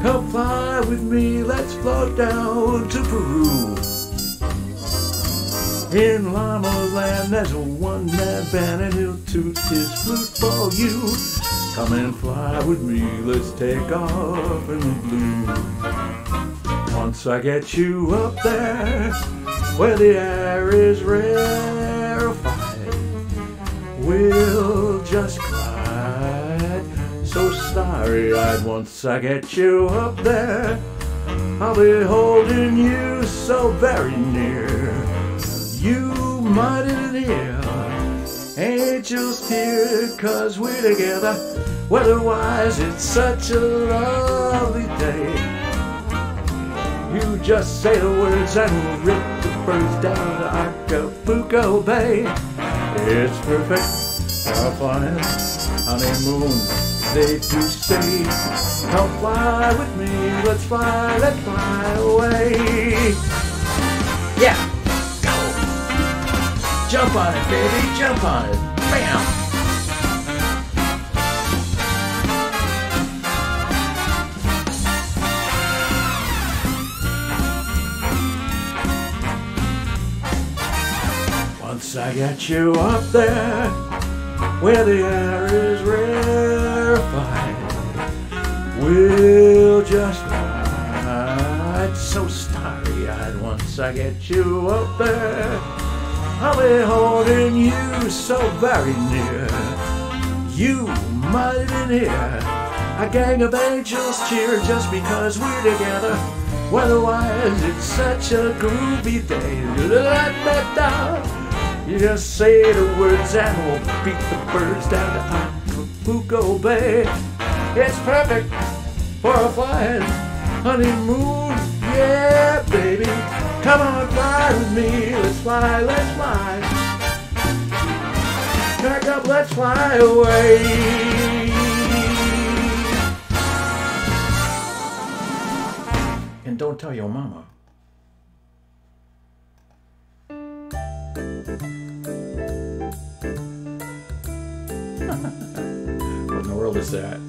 Come fly with me, let's float down to Peru. In Llama Land, there's a one-man band and he'll toot his flute for you. Come and fly with me, let's take off in the blue. Once I get you up there, where the air is rarefied, we'll just glide. So starry-eyed, once I get you up there, I'll be holding you so very near. You might hear angels here, cause we're together. Weatherwise, it's such a lovely day. You just say the words and we'll rip the birds down to Acapulco Bay. It's perfect, our flying honeymoon, they do say. Come fly with me, let's fly, let's fly away. Yeah, go! Jump on it, baby, jump on it. Bam! Once I get you up there, where the air is rarefied, we'll just ride so starry-eyed. Once I get you up there, I'll be holding you so very near. You might even hear a gang of angels cheer just because we're together. Weatherwise, it's such a groovy day. Da-da-da-da. You just say the words and we'll beat the birds down to Acapulco Bay. It's perfect for a flying honeymoon. Yeah, baby. Come on, fly with me. Let's fly, let's fly. Pack up, let's fly away. And don't tell your mama. world is that?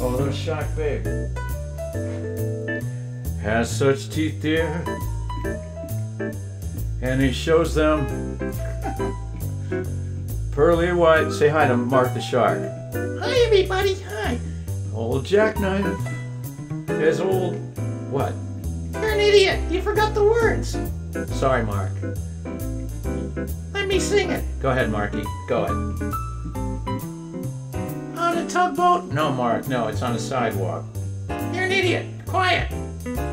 Oh, those shark, babe. Has such teeth, dear. And he shows them pearly white. Say hi to Mark the Shark. Hi, everybody. Hi. Old jackknife. His old what? You're an idiot. You forgot the words. Sorry, Mark. Let me sing it. Go ahead, Marky. Go ahead. On a tugboat. No, Mark. No, it's on a sidewalk. You're an idiot. Quiet.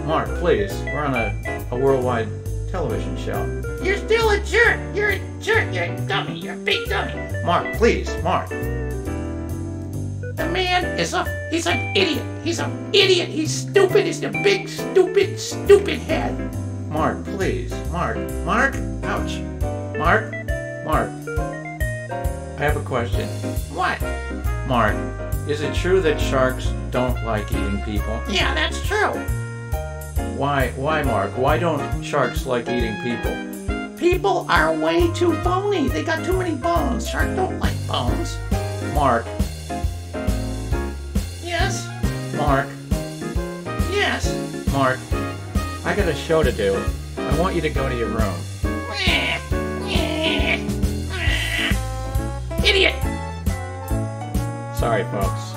Mark, please. We're on a, a worldwide television show. You're still a jerk. You're a jerk. You're a dummy. You're a big dummy. Mark, please. Mark. The man is a he's an idiot. He's an idiot. He's stupid. He's a big stupid stupid head. Mark, please. Mark. Mark. Ouch. Mark. Mark. I have a question. What? Mark, is it true that sharks don't like eating people? Yeah, that's true. Why, why, Mark? Why don't sharks like eating people? People are way too bony. They got too many bones. Sharks don't like bones. Mark, Yes. Mark, Yes. Mark, I got a show to do. I want you to go to your room. Idiot. Sorry, folks.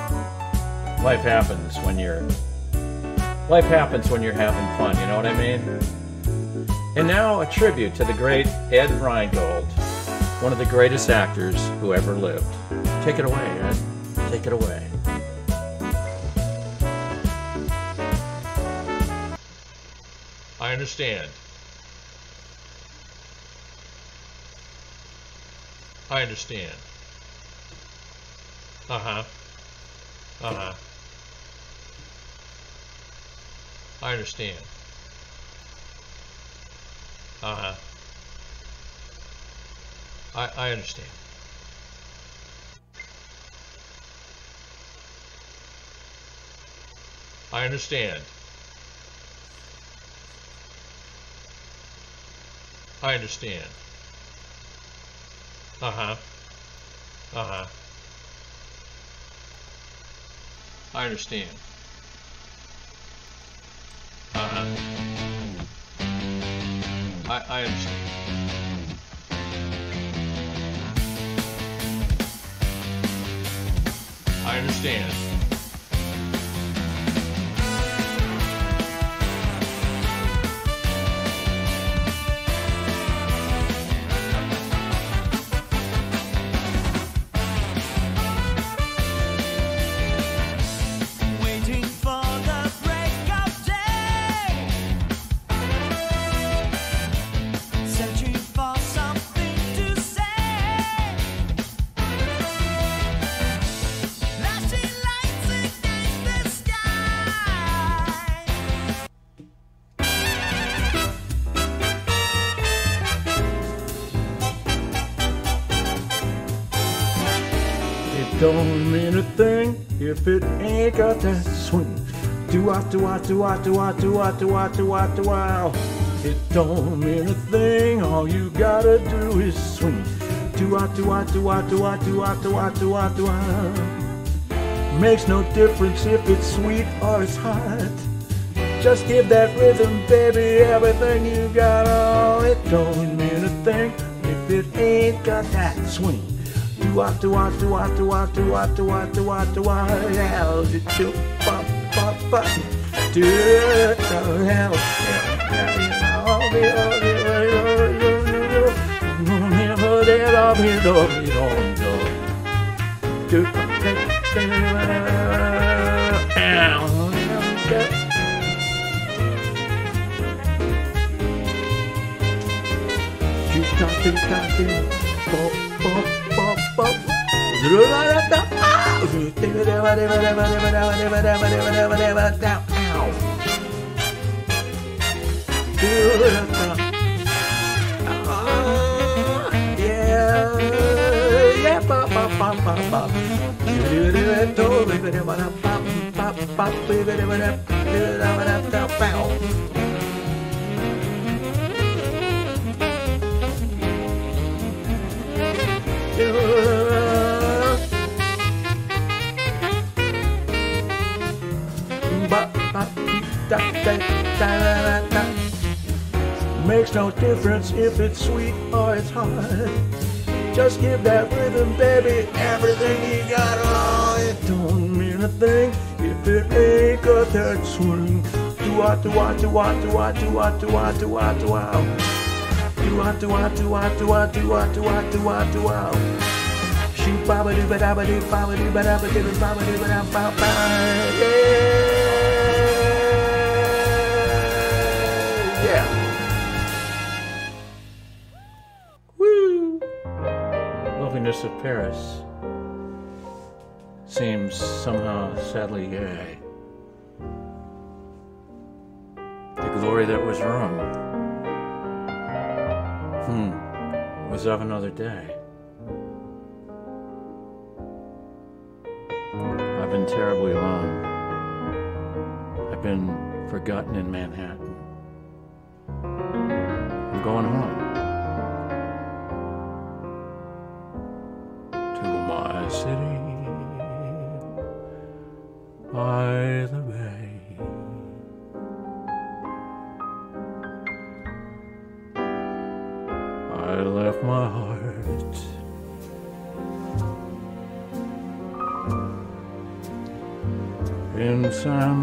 Life happens when you're. Life happens when you're having fun, you know what I mean? And now a tribute to the great Ed Reingold, one of the greatest actors who ever lived. Take it away, Ed. Take it away. I understand. I understand. Uh huh. Uh huh. I understand. Uh huh. I I understand. I understand. I understand. Uh huh. Uh huh. I understand. Uh. I, I understand. I understand. Thing if it ain't got that swing. Do I do I do I do I do I do I do I do I. It don't mean a thing. All you gotta do is swing. Do I do I do I do I do I do I do I do I. Makes no difference if it's sweet or it's hot. Just give that rhythm, baby, everything you got. Oh, it don't mean a thing if it ain't got that swing what do what do what do what do what do what do what do what the hell did you pop pop pop do the hell yeah. Nothing, nothing, pop, pop. Yeah. Makes no difference if it's sweet or it's hard. Just give that rhythm, baby, everything you got. Oh, it don't mean a thing if it ain't got that swing. Do what, do what, do what, do what, do what, do what, do what, do what. Do what, do what, do what, do what, do what, do what, do what, do what. Shoot, baba doo ba da ba doo, baba doo ba da ba doo, baba doo ba da ba ba. Yeah. Woo! Loveliness of Paris seems somehow sadly gay. The glory that was Rome, hmm, was of another day. I've been terribly alone. I've been forgotten in Manhattan. I'm going home. to my city by the bay. In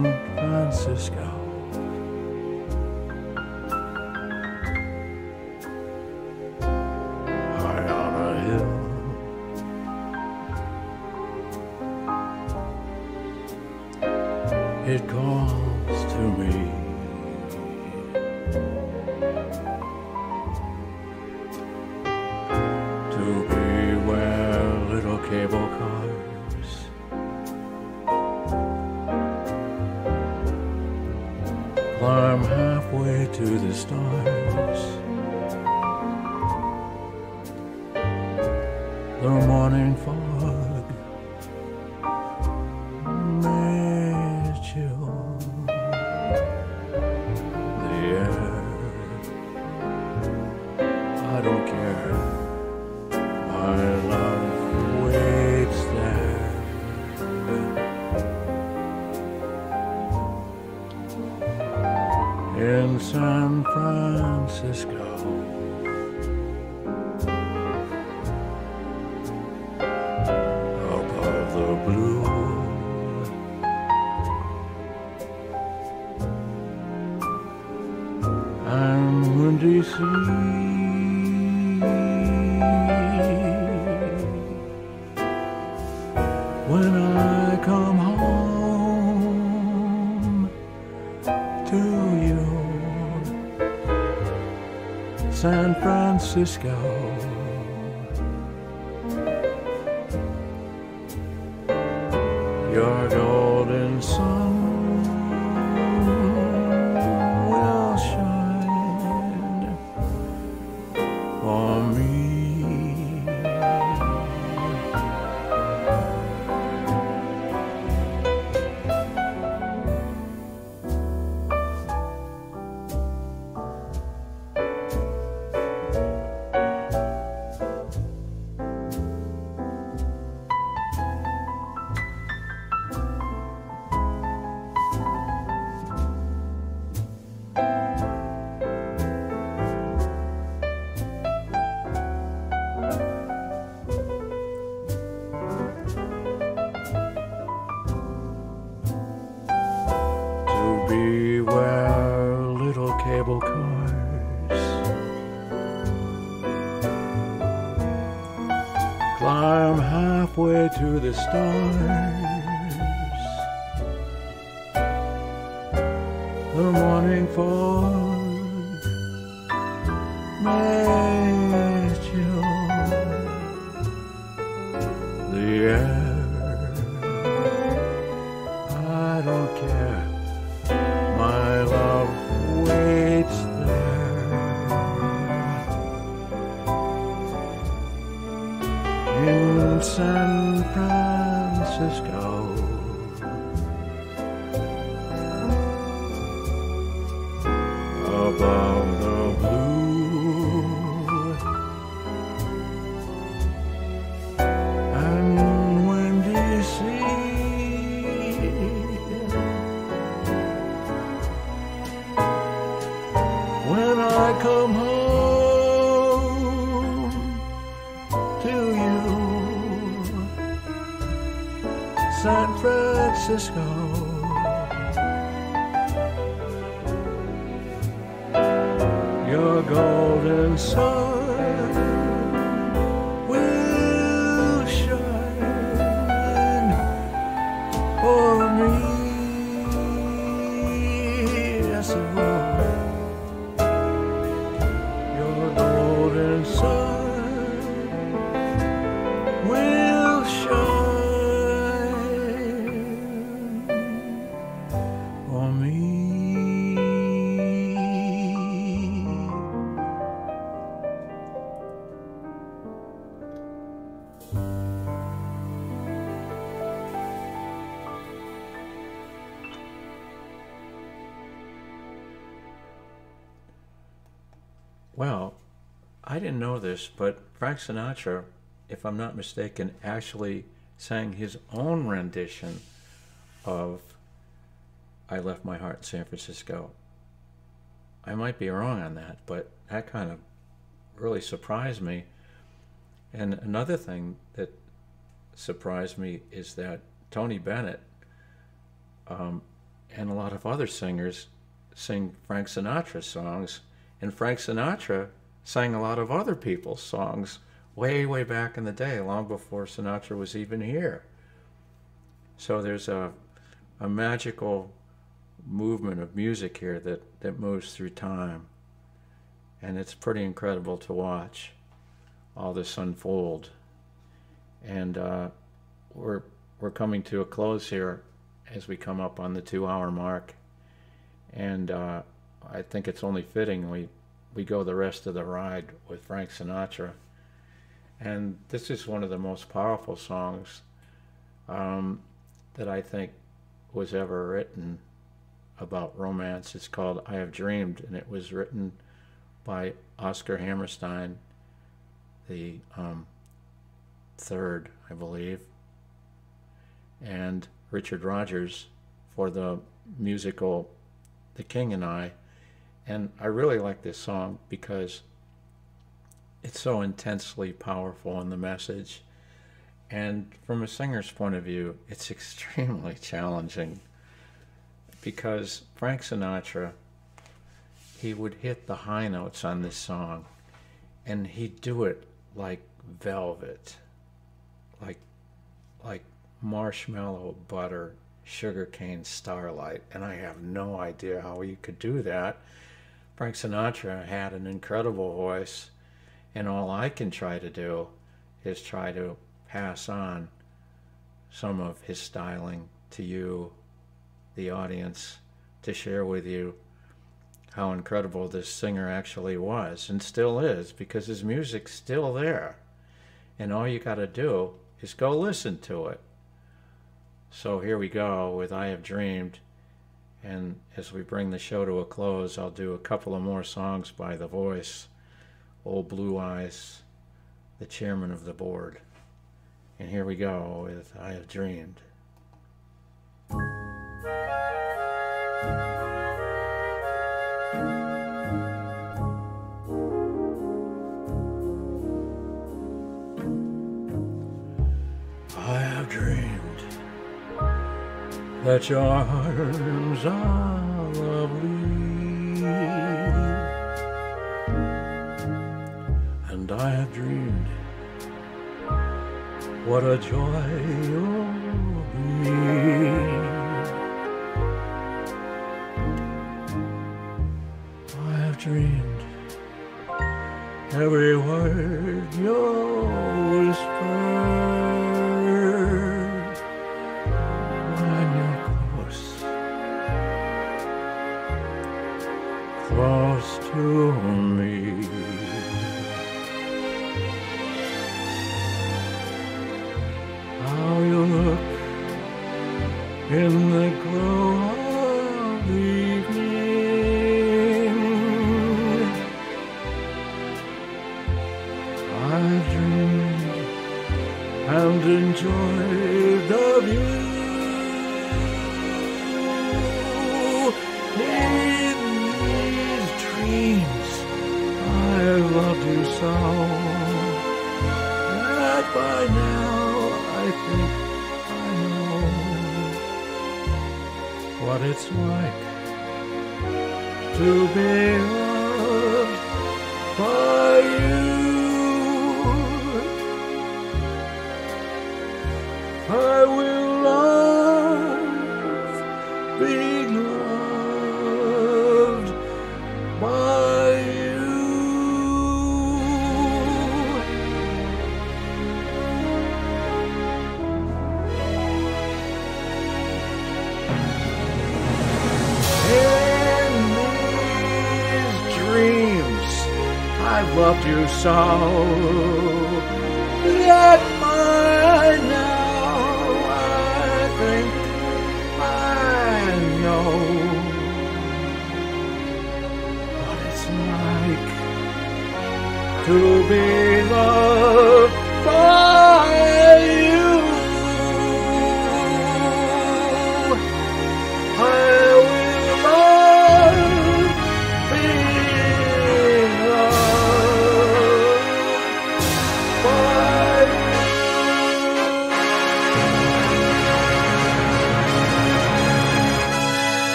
Francisco. Climb halfway to the stars. The morning fog may know this, but Frank Sinatra, if I'm not mistaken, actually sang his own rendition of I Left My Heart in San Francisco. I might be wrong on that, but that kind of really surprised me. And another thing that surprised me is that Tony Bennett um, and a lot of other singers sing Frank Sinatra songs, and Frank Sinatra sang a lot of other people's songs way, way back in the day, long before Sinatra was even here. So there's a, a magical movement of music here that, that moves through time. And it's pretty incredible to watch all this unfold. And uh, we're, we're coming to a close here as we come up on the two hour mark. And uh, I think it's only fitting we, we go the rest of the ride with Frank Sinatra. And this is one of the most powerful songs um, that I think was ever written about romance. It's called I Have Dreamed, and it was written by Oscar Hammerstein, the um, third, I believe, and Richard Rodgers for the musical The King and I. And I really like this song because it's so intensely powerful in the message. And from a singer's point of view, it's extremely challenging because Frank Sinatra, he would hit the high notes on this song and he'd do it like velvet, like like marshmallow butter, sugarcane starlight, and I have no idea how he could do that. Frank Sinatra had an incredible voice, and all I can try to do is try to pass on some of his styling to you, the audience, to share with you how incredible this singer actually was and still is because his music's still there. And all you got to do is go listen to it. So here we go with I Have Dreamed. And as we bring the show to a close, I'll do a couple of more songs by The Voice, Old Blue Eyes, the chairman of the board. And here we go with I Have Dreamed. That your arms are lovely, and I have dreamed what a joy you'll be. I have dreamed every word you whisper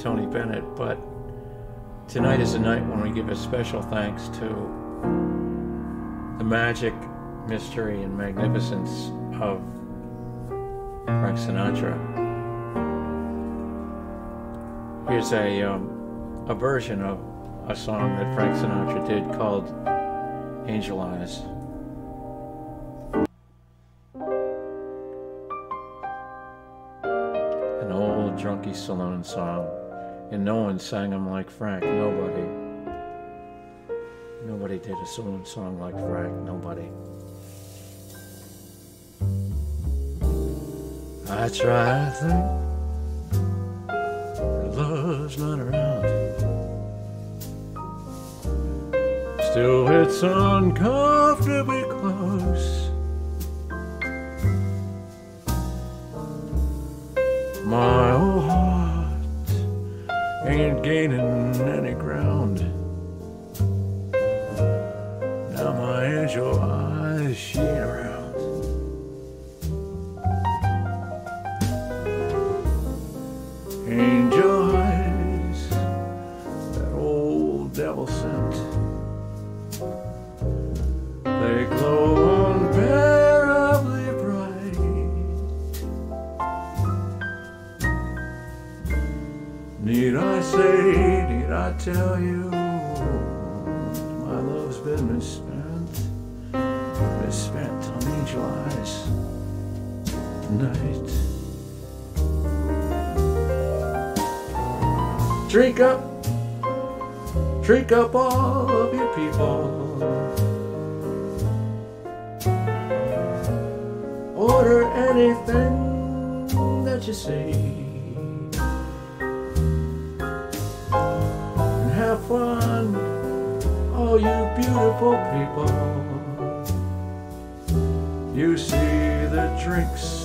Tony Bennett, but tonight is a night when we give a special thanks to the magic, mystery, and magnificence of Frank Sinatra. Here's a, um, a version of a song that Frank Sinatra did called Angel Eyes. An old drunky saloon song. And no one sang them like Frank. Nobody. Nobody did a saloon song like Frank. Nobody. I try to think love's not around. Still, it's uncomfortably close. My gaining any ground. Drink up, drink up all of you people. Order anything that you see. and have fun, all you beautiful people. You see the drinks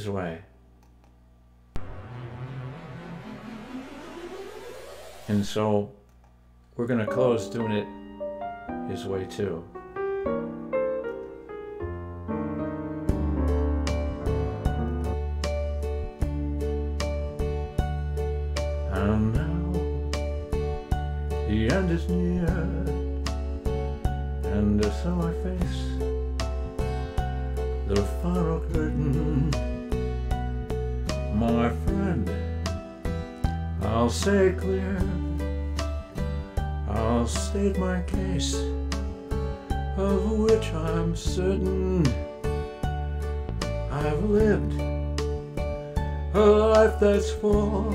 his way. And so we're going to close doing it his way too. I'll say clear, I'll state my case, of which I'm certain I've lived a life that's full.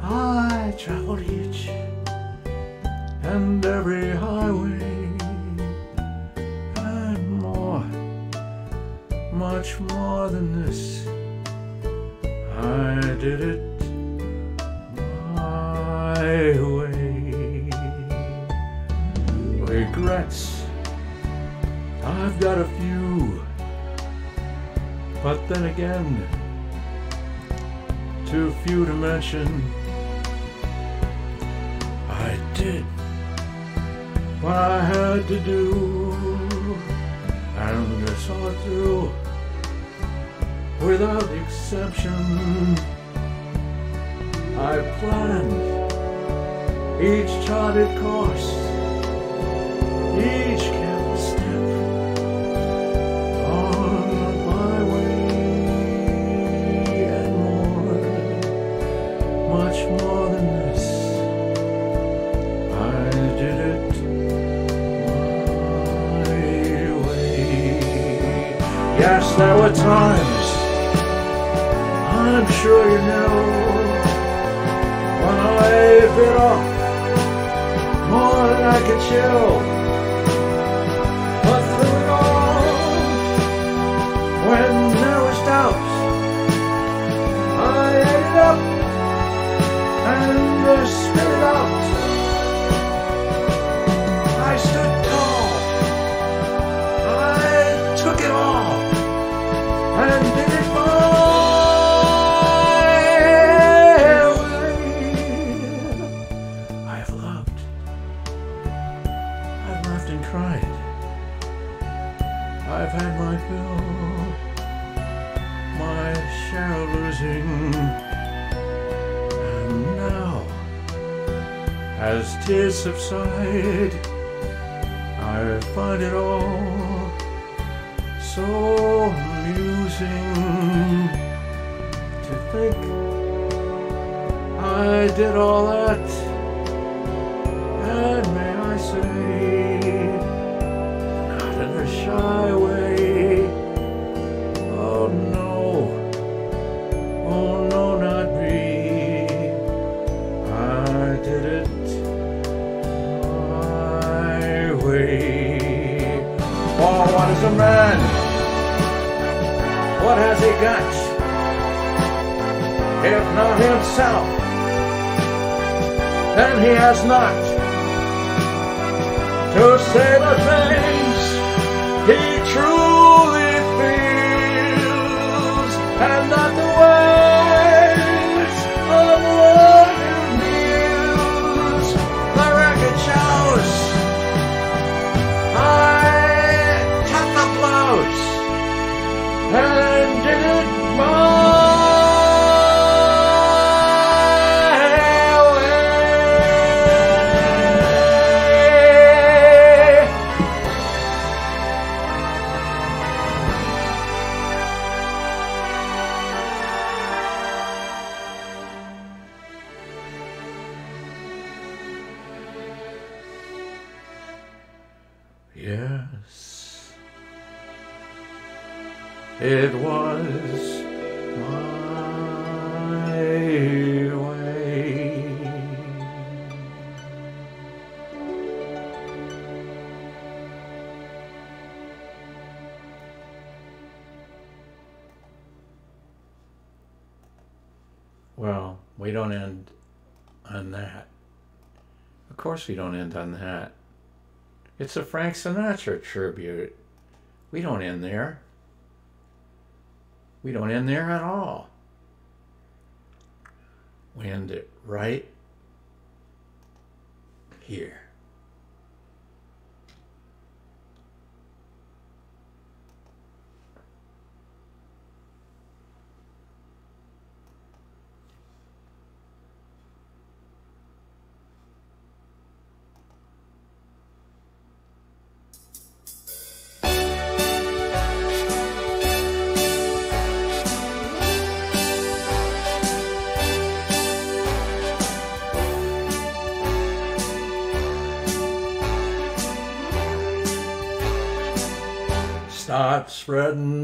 I traveled each and every highway and more, much more than this. I did it then again, too few to mention, I did what I had to do, and I saw it through without exception. I planned each charted course Well, we don't end on that. Of course, we don't end on that. It's a Frank Sinatra tribute. We don't end there. We don't end there at all. We end it right here. Spreading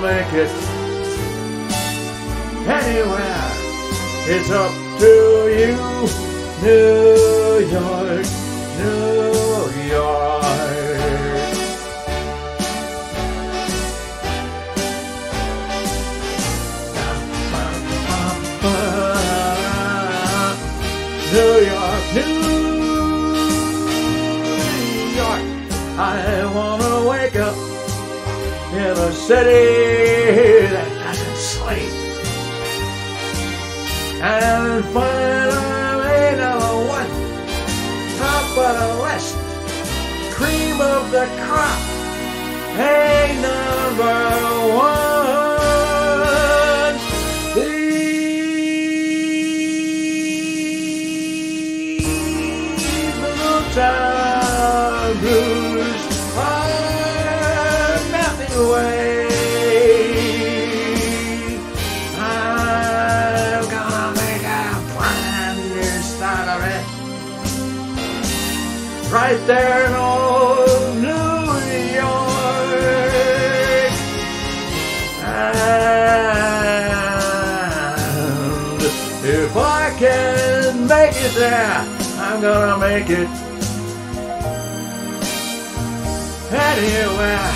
Make it anywhere. It's up to you, New York, city that doesn't sleep and a number one, top of the list, cream of the crop, a number one. In old New York. And if I can make it there, I'm gonna make it anywhere.